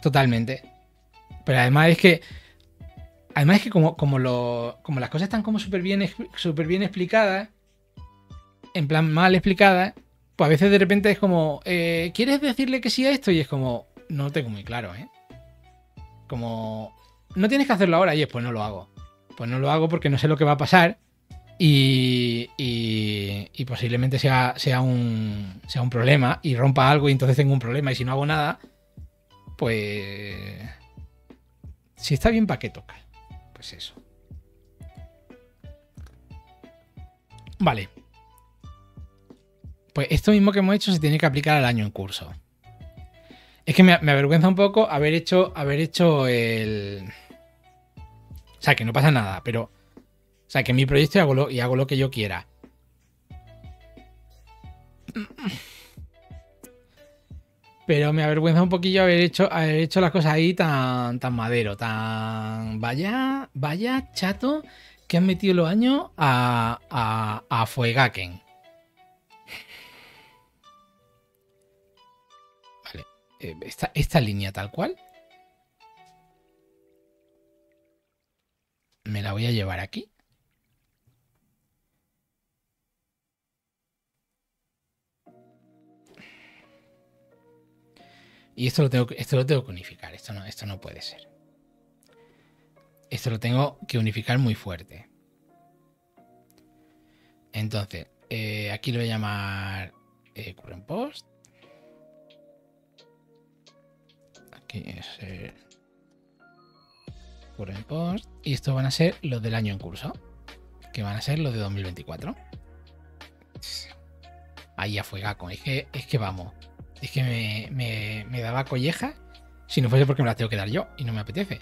Totalmente. Pero además es que. Además es que como, como, lo, como las cosas están como súper bien, super bien explicadas, en plan mal explicadas, pues a veces de repente es como, eh, ¿quieres decirle que sí a esto? Y es como, no lo tengo muy claro, ¿eh? Como, no tienes que hacerlo ahora, y pues no lo hago. Pues no lo hago porque no sé lo que va a pasar y, y, posiblemente sea, sea, un, sea un problema y rompa algo y entonces tengo un problema y si no hago nada, pues... Si está bien, ¿para qué toca? Pues eso. Vale. Pues esto mismo que hemos hecho se tiene que aplicar al año en curso. Es que me, avergüenza un poco haber hecho, haber hecho el o sea, que no pasa nada, pero. O sea, que mi proyecto y hago lo, y hago lo que yo quiera. Pero me avergüenza un poquillo haber hecho, haber hecho las cosas ahí tan, tan madero, tan. Vaya, vaya chato que han metido los años a, a, a Fuegaken. Esta, esta línea tal cual me la voy a llevar aquí. Y esto lo tengo, esto lo tengo que unificar. Esto no, esto no puede ser. Esto lo tengo que unificar muy fuerte. Entonces, eh, aquí lo voy a llamar eh, current post. Aquí es eh, post. Y estos van a ser los del año en curso. Que van a ser los de 2024. Ahí a fuegaco. Es que, es que vamos. Es que me, me, daba colleja si no fuese porque me las tengo que dar yo y no me apetece.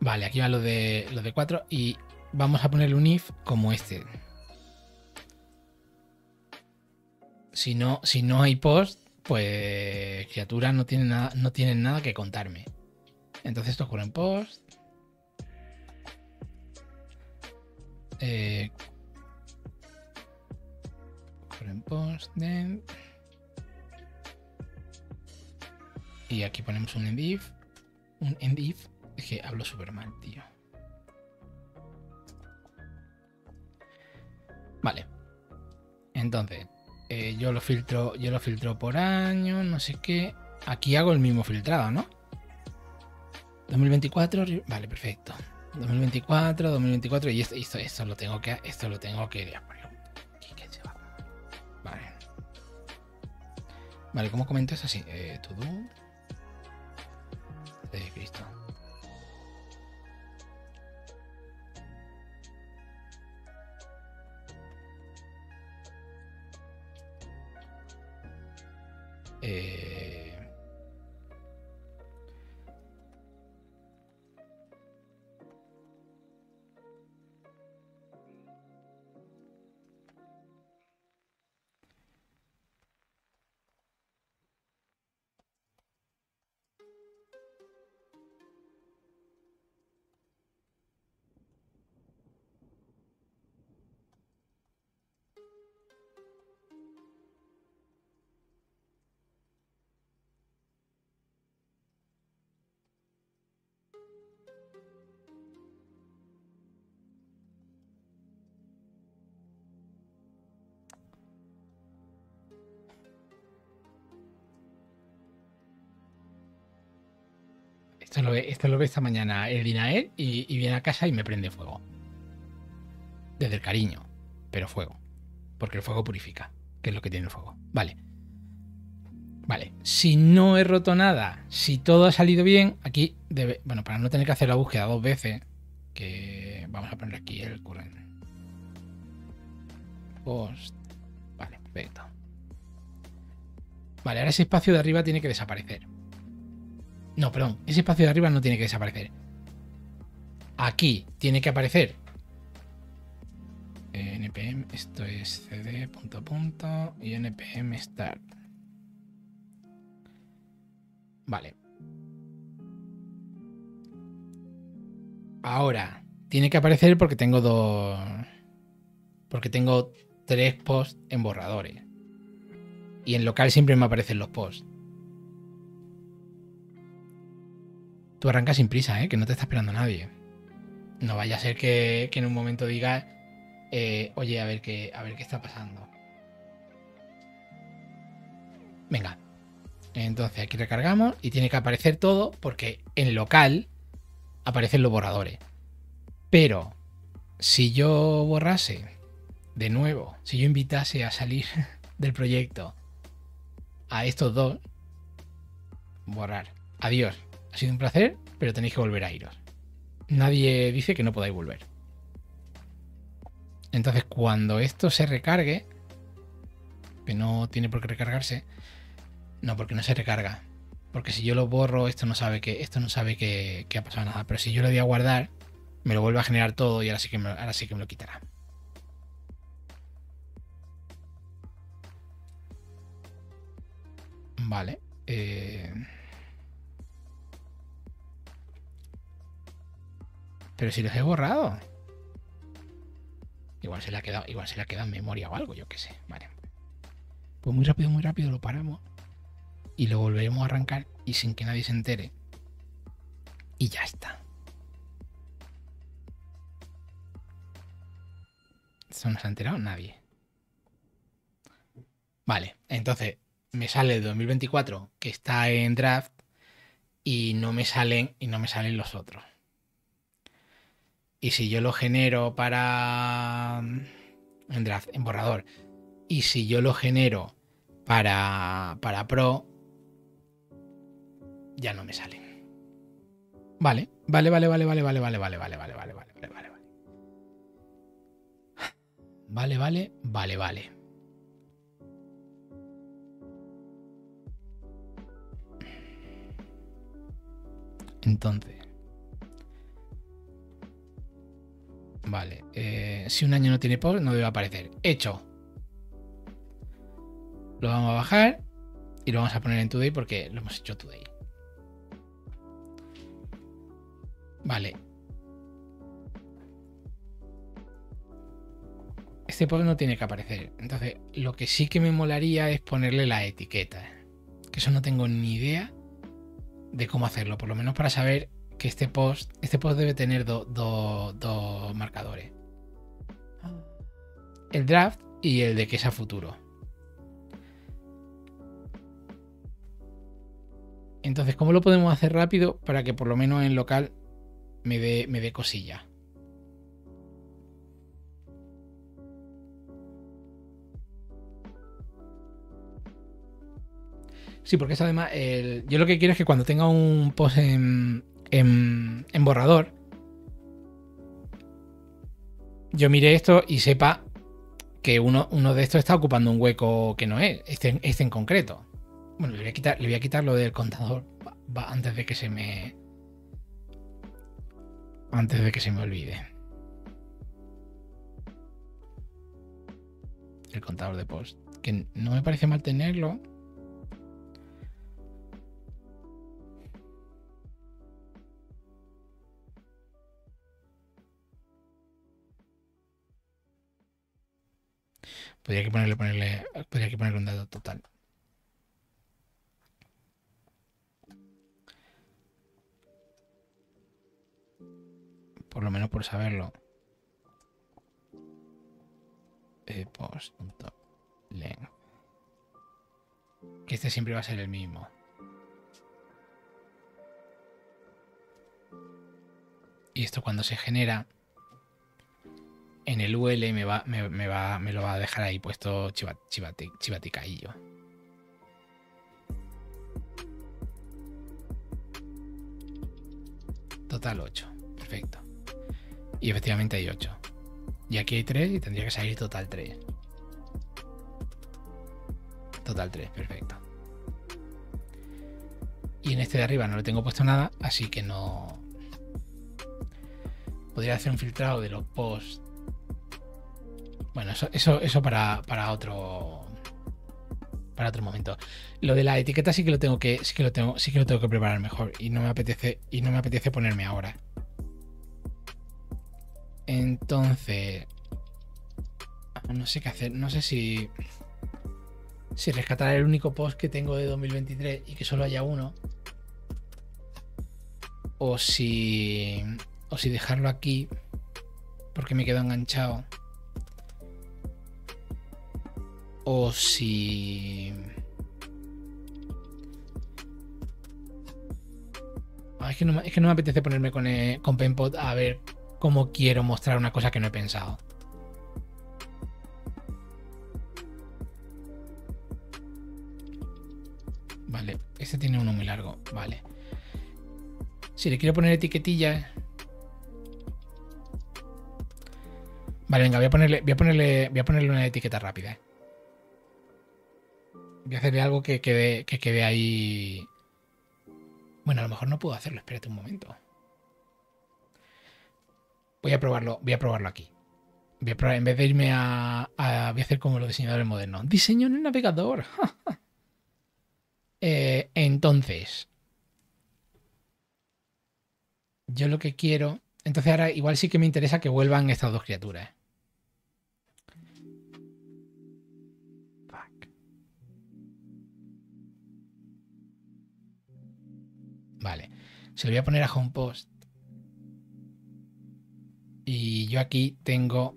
Vale, aquí van los de los de 4 y vamos a ponerle un if como este. Si no, si no hay post, pues criaturas no tienen nada, no tienen nada que contarme. Entonces esto ocurre en post. Eh, en post. Y aquí ponemos un end if. Un end if. Es que hablo súper mal, tío. Vale. Entonces, eh, yo lo filtro, yo lo filtro por año, no sé qué. Aquí hago el mismo filtrado, ¿no? 2024, vale, perfecto. 2024, 2024 y esto, esto, lo tengo que esto lo tengo que Vale. Vale, ¿cómo comento eso así? Eh, to do. De Cristo. Eh Esto lo, ve, esta mañana el Dinael y, y viene a casa y me prende fuego. Desde el cariño, pero fuego. Porque el fuego purifica, que es lo que tiene el fuego. Vale. Vale, si no he roto nada, si todo ha salido bien, aquí debe, bueno, para no tener que hacer la búsqueda dos veces, que vamos a poner aquí el current post. Vale, perfecto. Vale, ahora ese espacio de arriba tiene que desaparecer. No, perdón, ese espacio de arriba no tiene que desaparecer. Aquí tiene que aparecer npm, esto es cd punto punto y npm start. Vale. Ahora, tiene que aparecer porque tengo dos... Porque tengo tres posts en borradores. Y en local siempre me aparecen los posts. Tú arrancas sin prisa, ¿eh? que no te está esperando nadie. No vaya a ser que, en un momento digas, eh, oye, a ver, qué, a ver qué está pasando. Venga. Entonces aquí recargamos y tiene que aparecer todo porque en local aparecen los borradores. Pero si yo borrase de nuevo, si yo invitase a salir del proyecto a estos dos, borrar. Adiós. Ha sido un placer, pero tenéis que volver a iros. Nadie dice que no podáis volver. Entonces, cuando esto se recargue, que no tiene por qué recargarse, no, porque no se recarga. Porque si yo lo borro, esto no sabe que, esto no sabe que, ha pasado nada. Pero si yo le doy a guardar, me lo vuelve a generar todo y ahora sí que me, ahora sí que me lo quitará. Vale. Eh, pero si los he borrado. Igual se le ha quedado, igual se le ha en memoria o algo, yo qué sé. Vale. Pues muy rápido, muy rápido lo paramos. Y lo volveremos a arrancar y sin que nadie se entere. Y ya está. ¿Eso no se ha enterado? Nadie. Vale, entonces me sale el 2024 que está en draft y no me salen y no me salen los otros. Y si yo lo genero para en borrador, y si yo lo genero para, para Pro, ya no me salen. Vale, vale, vale, vale, vale, vale, vale, vale, vale, vale, vale, vale, vale, vale. Vale, vale, vale, vale. Entonces, Vale. Eh, si un año no tiene post, no debe aparecer. Hecho. Lo vamos a bajar y lo vamos a poner en Today porque lo hemos hecho Today. Vale. Este post no tiene que aparecer. Entonces, lo que sí que me molaría es ponerle la etiqueta. Que eso no tengo ni idea de cómo hacerlo. Por lo menos para saber que este post, este post debe tener dos marcadores. El draft y el de que sea futuro. Entonces, ¿cómo lo podemos hacer rápido para que por lo menos en local me dé, me dé cosilla? Sí, porque es además, yo lo que quiero es que cuando tenga un post en, en, borrador, yo mire esto y sepa que uno, uno, de estos está ocupando un hueco que no es, este, este en concreto. Bueno, le voy a quitar, le voy a quitar lo del contador antes de que se me. Antes de que se me olvide. El contador de post. Que no me parece mal tenerlo. Podría que ponerle, ponerle, podría que ponerle un dato total. Por lo menos por saberlo. Eh, post.length. Que este siempre va a ser el mismo. Y esto cuando se genera en el UL me, va, me, me, va, me lo va a dejar ahí puesto chivat, chivati, chivaticaillo. Total 8. Perfecto. Y efectivamente hay 8. Y aquí hay 3 y tendría que salir total 3. Total 3, perfecto. Y en este de arriba no le tengo puesto nada, así que no... Podría hacer un filtrado de los posts bueno, eso, eso, eso para, para otro. Para otro momento. Lo de la etiqueta sí que lo tengo que. Sí que lo tengo. Sí que lo tengo que preparar mejor. Y no me apetece. Y no me apetece ponerme ahora. Entonces. No sé qué hacer. No sé si. Si rescatar el único post que tengo de 2023 y que solo haya uno. O si o si dejarlo aquí porque me quedo enganchado o si ah, es, que no, es, que no, me apetece ponerme con, eh, con Penpot a ver cómo quiero mostrar una cosa que no he pensado. Vale, este tiene uno muy largo. Vale. Si le quiero poner etiquetillas, Vale, venga, voy a ponerle, voy a ponerle, voy a ponerle una etiqueta rápida. Voy a hacerle algo que quede, que quede ahí. Bueno, a lo mejor no puedo hacerlo, espérate un momento. Voy a probarlo, voy a probarlo aquí. Voy a probar, en vez de irme a, Voy a hacer como los diseñadores modernos. Diseño en el navegador. eh, entonces. Yo lo que quiero. Entonces ahora igual sí que me interesa que vuelvan estas dos criaturas. Vale. Se lo voy a poner a HomePost. Y yo aquí tengo...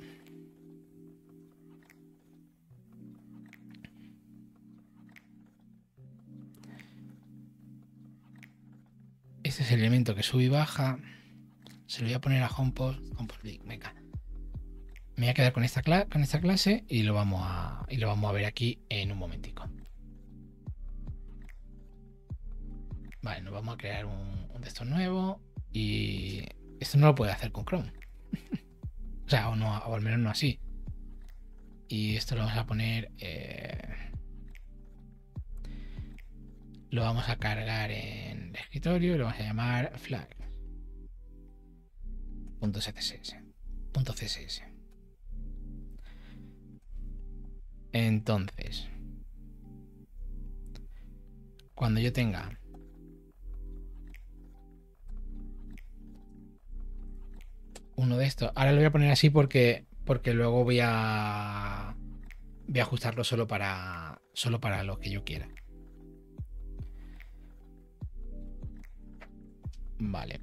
Este es el elemento que sube y baja. Se lo voy a poner a HomePost. HomePost venga. Me voy a quedar con esta, con esta clase y lo, vamos a, y lo vamos a ver aquí en un momentico. Vale, nos vamos a crear un, un de estos nuevo y esto no lo puede hacer con Chrome. o sea, o, no, o al menos no así. Y esto lo vamos a poner... Eh, lo vamos a cargar en el escritorio y lo vamos a llamar flag. .css. .css. Entonces, cuando yo tenga uno de estos. Ahora lo voy a poner así porque, porque luego voy a, voy a ajustarlo solo para, solo para lo que yo quiera. Vale.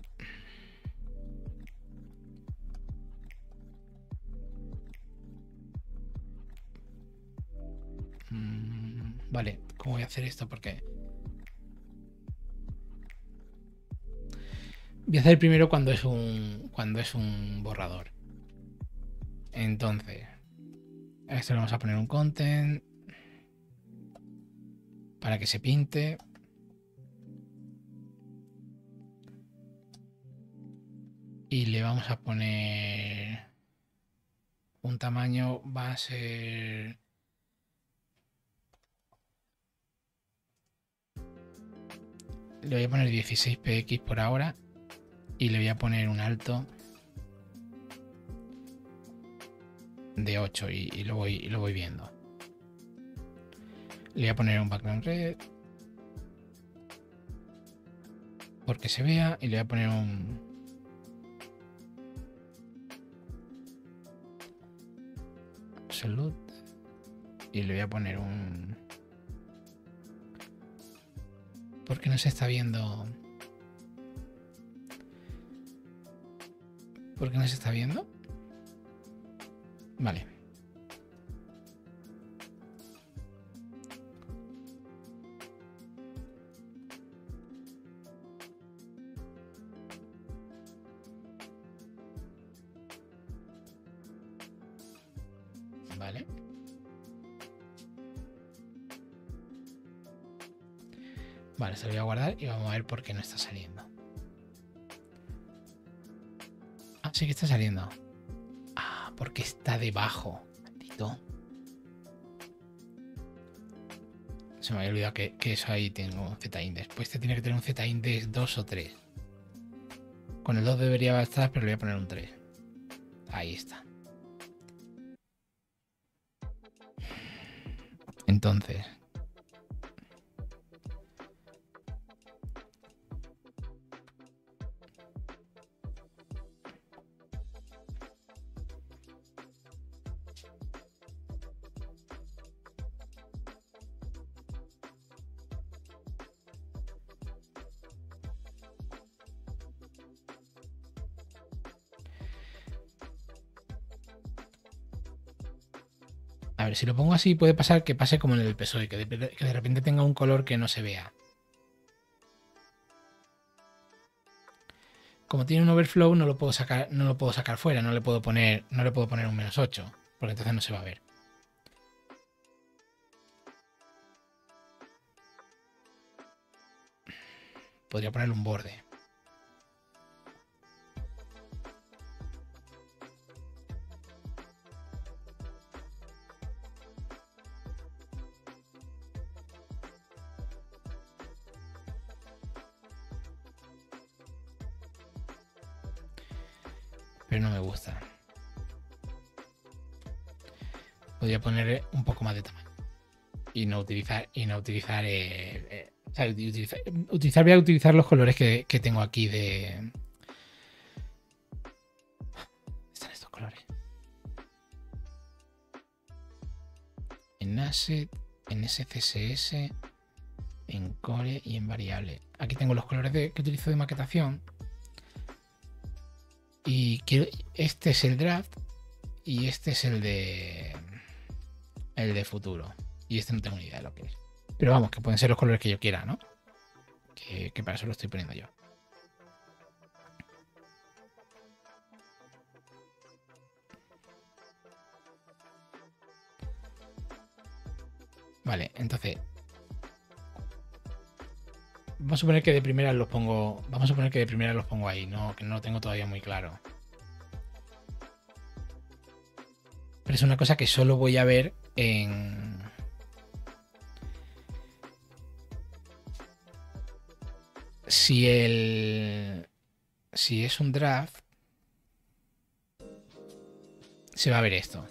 Mm, vale, ¿cómo voy a hacer esto? Porque Voy a hacer primero cuando es un cuando es un borrador. Entonces, a esto le vamos a poner un content para que se pinte. Y le vamos a poner un tamaño va a ser le voy a poner 16 px por ahora y le voy a poner un alto de 8 y, lo, voy, lo voy viendo. Le voy a poner un background red porque se vea y le voy a poner un absolute y le voy a poner un porque no se está viendo ¿Por qué no se está viendo? Vale. Vale. Vale, se lo voy a guardar y vamos a ver por qué no está saliendo. Sí que está saliendo. Ah, porque está debajo. Maldito. Se me había olvidado que, que eso ahí tengo un Z-index. Pues este tiene que tener un Z-index 2 o 3. Con el 2 debería bastar, pero le voy a poner un 3. Ahí está. Entonces, si lo pongo así puede pasar que pase como en el PSOE, que de, que de repente tenga un color que no se vea. Como tiene un overflow no lo puedo sacar, no lo puedo sacar fuera, no le puedo poner, no le puedo poner un menos 8, porque entonces no se va a ver. Podría ponerle un borde. Utilizar y no utilizar, eh, eh, utilizar, utilizar, voy a utilizar los colores que, tengo aquí de están estos colores en asset en SCSS en core y en variable. Aquí tengo los colores de, que utilizo de maquetación. Y quiero, este es el draft y este es el de el de futuro. Y este no tengo ni idea de lo que es. Pero vamos, que pueden ser los colores que yo quiera, ¿no? Que, para eso lo estoy poniendo yo. Vale, entonces Vamos a suponer que de primera los pongo. Vamos a suponer que de primera los pongo ahí, no, que no lo tengo todavía muy claro. Pero es una cosa que solo voy a ver en. Si el. Si es un draft. Se va a ver esto.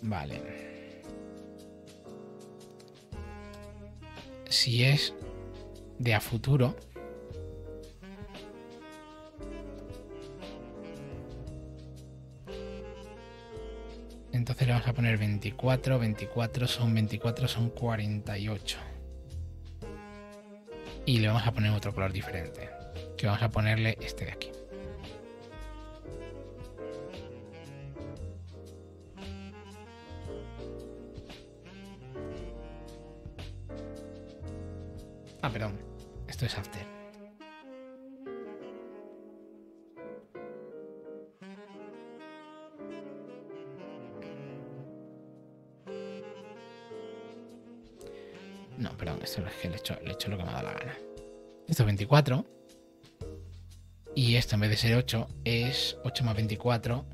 Vale. si es de a futuro, entonces le vamos a poner 24, 24 son 24, son 48. Y le vamos a poner otro color diferente, que vamos a ponerle este de aquí. 24. Y esto en vez de ser 8 es 8 más 24.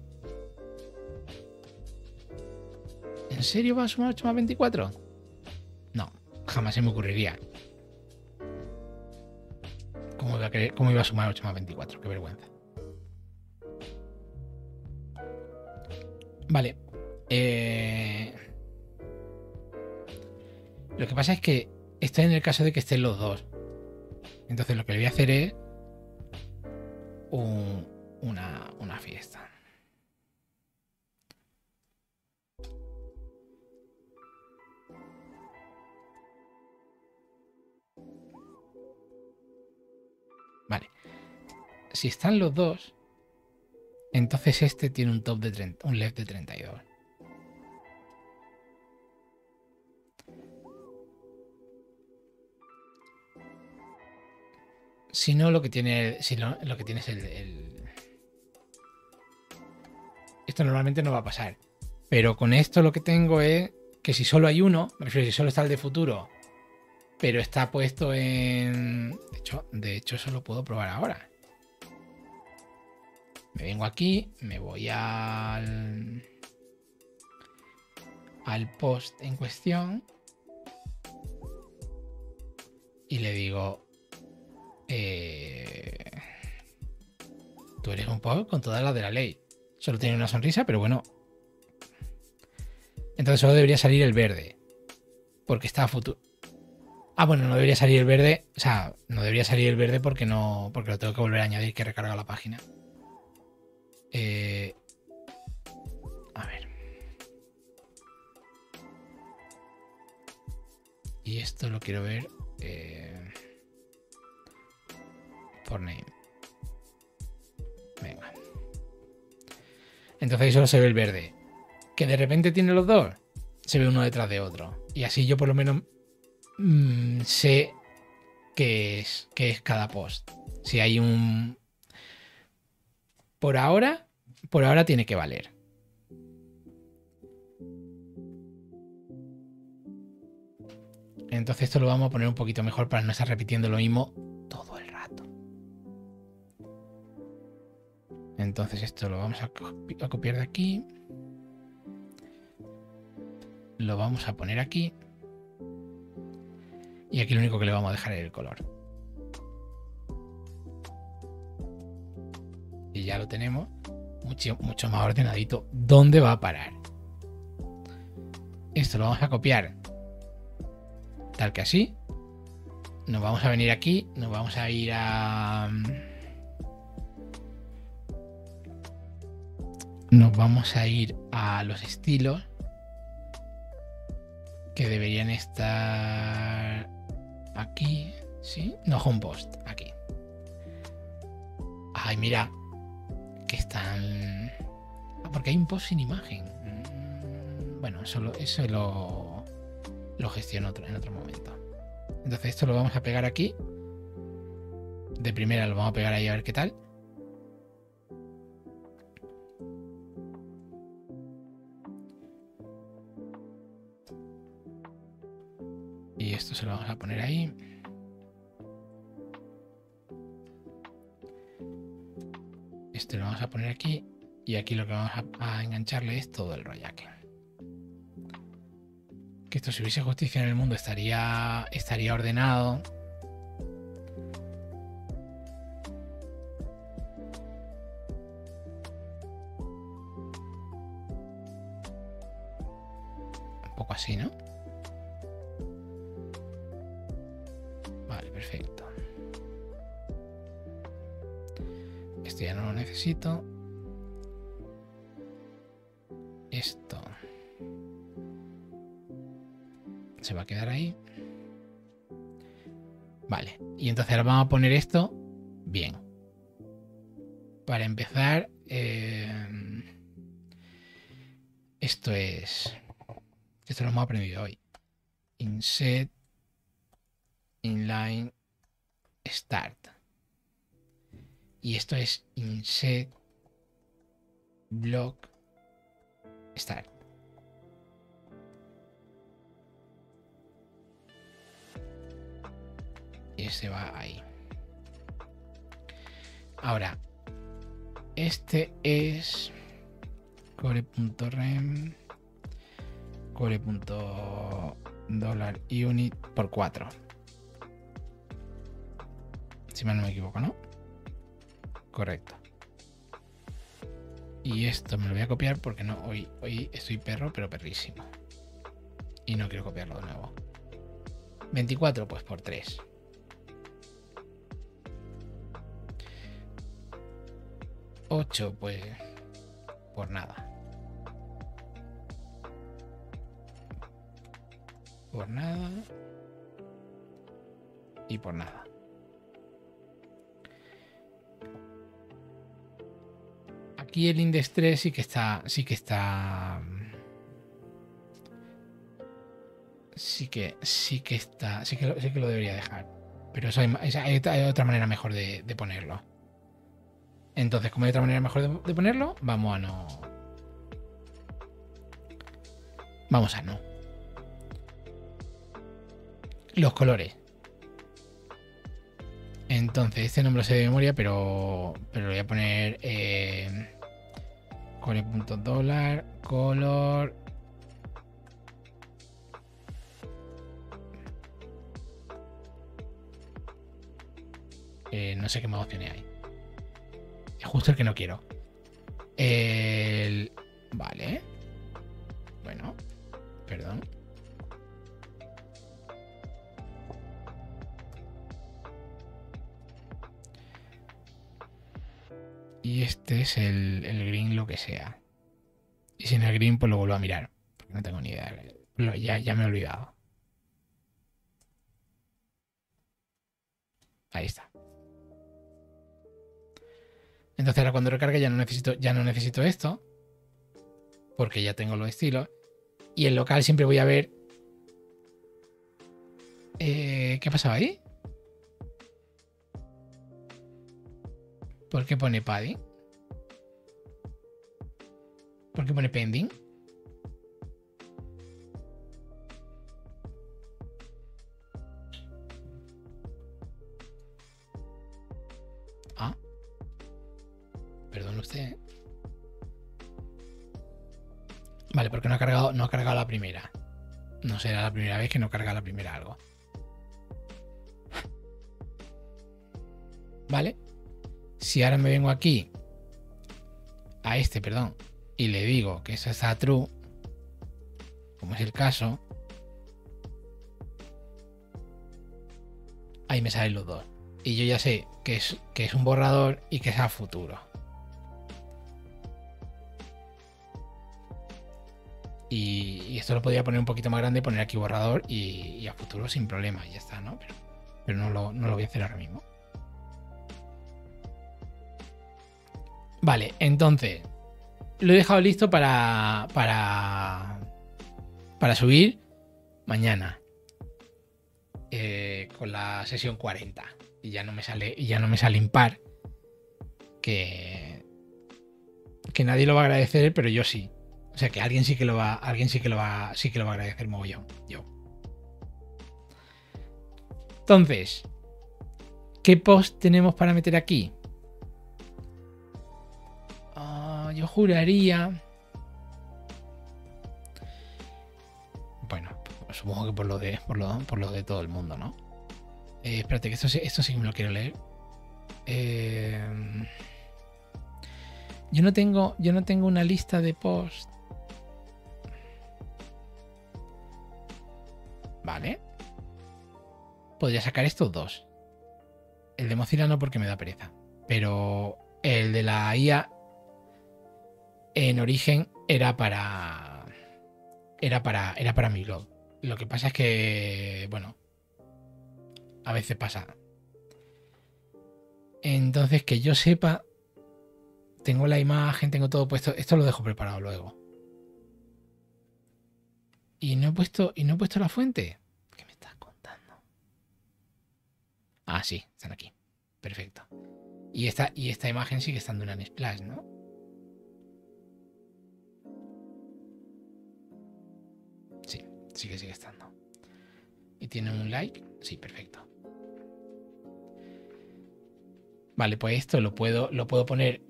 ¿En serio va a sumar 8 más 24? No, jamás se me ocurriría. ¿Cómo iba a, sumar 8 más 24? Qué vergüenza. Vale. Eh, lo que pasa es que está en el caso de que estén los dos. Entonces lo que le voy a hacer es una, una fiesta. si están los dos, entonces este tiene un top de 30, un left de 32. Si no, lo que tiene, si lo que tiene es el, Esto normalmente no va a pasar. Pero con esto lo que tengo es que si solo hay uno, me refiero si solo está el de futuro, pero está puesto en... De hecho, de hecho eso lo puedo probar ahora. Me vengo aquí, me voy al, al post en cuestión y le digo, eh, tú eres un post con todas las de la ley. Solo tiene una sonrisa, pero bueno. Entonces solo debería salir el verde. Porque está a futuro. Ah, bueno, no debería salir el verde. O sea, no debería salir el verde porque no. Porque lo tengo que volver a añadir que recarga la página. Eh, a ver. Y esto lo quiero ver. Eh, por. Venga. Entonces ahí solo se ve el verde. Que de repente tiene los dos. Se ve uno detrás de otro. Y así yo por lo menos mm, sé qué es, qué es cada post. Si hay un... Por ahora, por ahora tiene que valer. Entonces esto lo vamos a poner un poquito mejor para no estar repitiendo lo mismo Entonces esto lo vamos a, copiar de aquí. Lo vamos a poner aquí. Y aquí lo único que le vamos a dejar es el color. Y ya lo tenemos mucho, mucho más ordenadito. ¿Dónde va a parar? Esto lo vamos a copiar tal que así. Nos vamos a venir aquí, nos vamos a ir a... Nos vamos a ir a los estilos que deberían estar aquí, ¿sí? No, home post, aquí. Ay, mira, que están... Ah, porque hay un post sin imagen. Mm, bueno, eso, eso lo, lo gestiono en otro momento. Entonces esto lo vamos a pegar aquí. De primera lo vamos a pegar ahí a ver qué tal. Y esto se lo vamos a poner ahí. Este lo vamos a poner aquí. Y aquí lo que vamos a, engancharle es todo el rollaque esto si hubiese justicia en el mundo estaría, estaría ordenado. Un poco así, ¿no? Esto ya no lo necesito. se va a quedar ahí. Vale, y entonces ahora vamos a poner esto bien. Para empezar, eh, esto es... Esto lo hemos aprendido hoy. Inset, inline, start. Y esto es inset, block, start. y se va ahí. Ahora, este es core.rem core.dollar unit por 4. Si mal no me equivoco, ¿no? Correcto. Y esto me lo voy a copiar porque no, hoy, hoy estoy perro, pero perrísimo. Y no quiero copiarlo de nuevo. 24, pues por 3. 8, pues por nada. Por nada. Y por nada. Aquí el index 3 sí que está. Sí que está. Sí que. Sí que está. Sí que, sí que lo debería dejar. Pero eso hay, otra manera mejor de ponerlo. Entonces, como hay otra manera mejor de, ponerlo, vamos a no. Vamos a no. Los colores. Entonces, este no me lo sé de memoria, pero, pero lo voy a poner eh, core.dollar, color. Eh, no sé qué más opciones hay. Es justo el que no quiero. El... Vale. Bueno, perdón. Y este es el, green lo que sea. Y sin el green pues lo vuelvo a mirar. Porque no tengo ni idea. ya, ya me he olvidado. Ahí está. Entonces ahora cuando recargue ya no necesito, ya no necesito esto. Porque ya tengo los estilos. Y en local siempre voy a ver. Eh, ¿Qué pasaba ahí? ¿Por qué pone padding? ¿Por qué pone pending? Ah. Perdón usted. Vale, porque no ha cargado, no ha cargado la primera. No será la primera vez que no carga la primera algo. Vale. Si ahora me vengo aquí, a este, perdón, y le digo que eso está true, como es el caso, ahí me salen los dos. Y yo ya sé que es, que es un borrador y que es a futuro. Y, esto lo podría poner un poquito más grande, poner aquí borrador y, a futuro sin problema, ya está, ¿no? Pero, pero no, lo, no lo voy a hacer ahora mismo. Vale, entonces lo he dejado listo para para para subir mañana eh, con la sesión 40 y ya no me sale y ya no me sale impar que que nadie lo va a agradecer, pero yo sí. O sea que alguien sí que lo va, alguien sí que lo va, sí que lo va a agradecer mogollón. Yo. Entonces, ¿qué post tenemos para meter aquí? Yo juraría. Bueno, supongo que por lo de, por lo, por lo de todo el mundo, ¿no? Eh, espérate, que esto, esto sí que me lo quiero leer. Eh, yo no tengo. Yo no tengo una lista de posts. Vale. Podría sacar estos dos. El de Mozilla no porque me da pereza. Pero el de la IA en origen era para. Era para. Era para mi blog. Lo que pasa es que. Bueno. A veces pasa. Entonces, que yo sepa. Tengo la imagen, tengo todo puesto. Esto lo dejo preparado luego. Y no he puesto. Y no he puesto la fuente. ¿Qué me estás contando? Ah, sí, están aquí. Perfecto. Y esta, y esta imagen sigue estando en Unsplash, ¿no? Sí que sigue estando. ¿Y tiene un like? Sí, perfecto. Vale, pues esto lo puedo, lo puedo poner.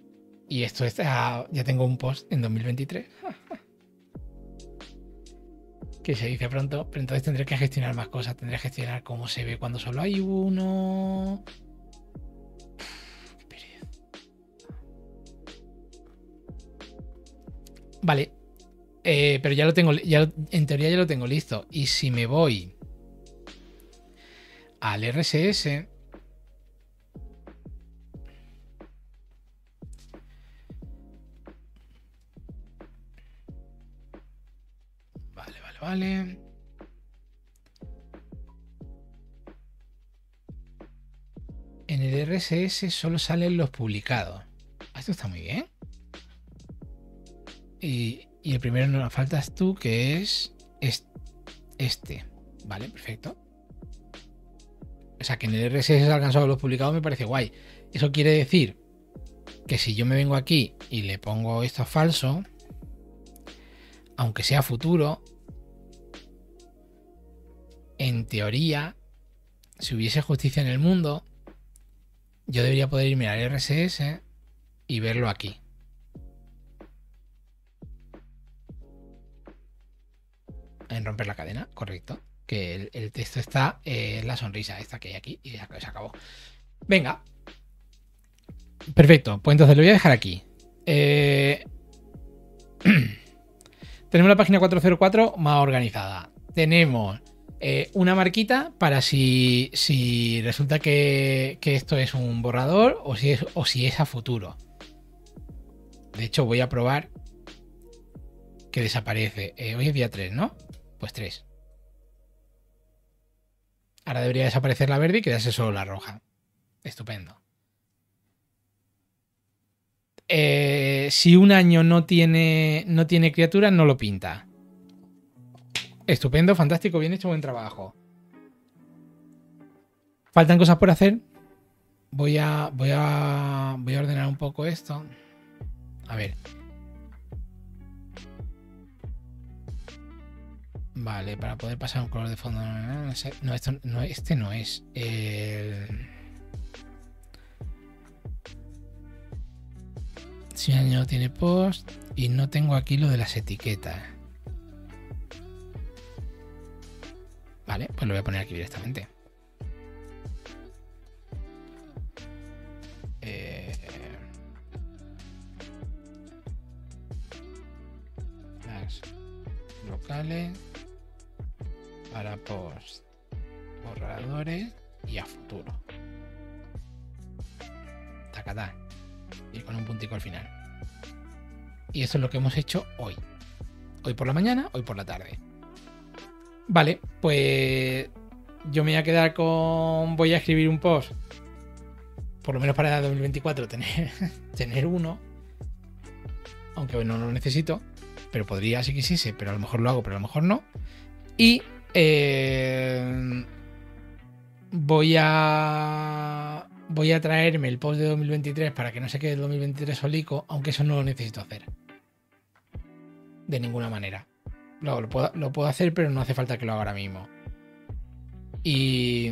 Y esto está. Ya tengo un post en 2023. que se dice pronto, pero entonces tendré que gestionar más cosas. Tendré que gestionar cómo se ve cuando solo hay uno. Vale, eh, pero ya lo tengo, ya, en teoría ya lo tengo listo. Y si me voy al RSS, Vale, vale, vale. En el RSS solo salen los publicados. Esto está muy bien. Y, y el primero no nos faltas tú, que es este. Vale, perfecto. O sea, que en el RSS salgan solo los publicados me parece guay. Eso quiere decir que si yo me vengo aquí y le pongo esto a falso, aunque sea futuro, en teoría, si hubiese justicia en el mundo, yo debería poder irme al RSS y verlo aquí. Romper la cadena, correcto. Que el, texto está en la sonrisa esta que hay aquí y se acabó. Venga. Perfecto, pues entonces lo voy a dejar aquí. Eh, tenemos la página 404 más organizada. Tenemos eh, una marquita para si, si resulta que, esto es un borrador o si es, o si es a futuro. De hecho, voy a probar que desaparece. Eh, hoy es día 3, ¿no? Pues 3. Ahora debería desaparecer la verde y quedarse solo la roja. Estupendo. Eh, si un año no tiene, no tiene criatura, no lo pinta. Estupendo, fantástico, bien hecho, buen trabajo. Faltan cosas por hacer. Voy a, voy a, voy a ordenar un poco esto. A ver. Vale, para poder pasar un color de fondo. No, esto, no este no es. El... Si no tiene post y no tengo aquí lo de las etiquetas. Vale, pues lo voy a poner aquí directamente. Eh, las locales para post, borradores y a futuro. Tacatá y con un puntico al final. Y eso es lo que hemos hecho hoy. Hoy por la mañana, hoy por la tarde. Vale, pues yo me voy a quedar con... Voy a escribir un post. Por lo menos para el 2024 tener, tener uno. Aunque no lo necesito. Pero podría si quisiese. Pero a lo mejor lo hago, pero a lo mejor no. Y eh, voy a voy a traerme el post de 2023 para que no se quede el 2023 solico, aunque eso no lo necesito hacer. De ninguna manera. Lo, puedo, hacer, pero no hace falta que lo haga ahora mismo. Y,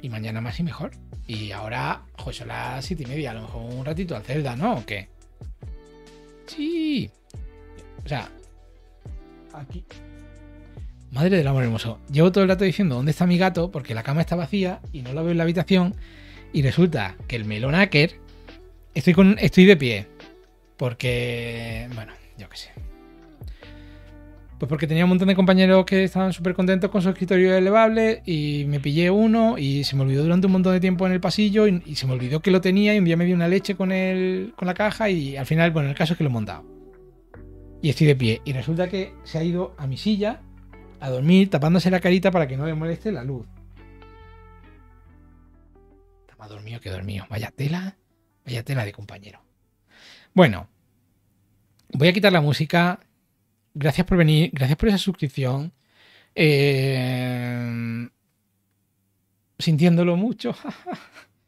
y mañana más y mejor. Y ahora, joder, son las 7 y media, a lo mejor un ratito al Zelda, ¿no? ¿O qué? Sí. O sea, aquí. Madre del amor hermoso. Llevo todo el rato diciendo dónde está mi gato porque la cama está vacía y no la veo en la habitación. Y resulta que el melón hacker. Estoy, con, estoy de pie. Porque. Bueno, yo qué sé. Pues porque tenía un montón de compañeros que estaban súper contentos con su escritorio elevable y me pillé uno y se me olvidó durante un montón de tiempo en el pasillo y, se me olvidó que lo tenía y un día me dio una leche con, el, con la caja y al final, bueno, el caso es que lo he montado. Y estoy de pie. Y resulta que se ha ido a mi silla a dormir tapándose la carita para que no le moleste la luz. Está más dormido que dormido. Vaya tela, vaya tela de compañero. Bueno, voy a quitar la música. Gracias por venir, gracias por esa suscripción. Eh, sintiéndolo mucho.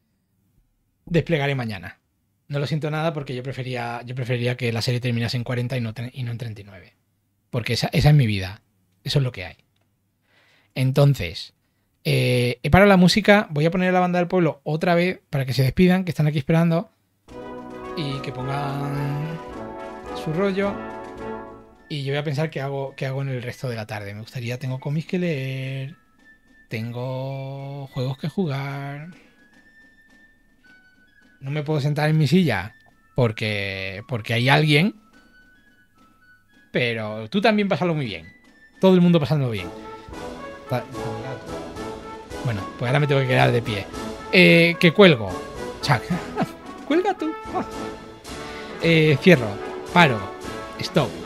Desplegaré mañana. No lo siento nada porque yo prefería, yo prefería que la serie terminase en 40 y no, y no en 39. Porque esa, esa es mi vida. Eso es lo que hay. Entonces, eh, he parado la música. Voy a poner la banda del pueblo otra vez para que se despidan, que están aquí esperando. Y que pongan su rollo. Y yo voy a pensar qué hago, qué hago en el resto de la tarde. Me gustaría, tengo cómics que leer. Tengo juegos que jugar. No me puedo sentar en mi silla porque, porque hay alguien. Pero tú también pásalo muy bien todo el mundo pasando bien. Bueno, pues ahora me tengo que quedar de pie. Eh, que cuelgo. Chuck. Cuelga tú. Eh, cierro. Paro. Stop.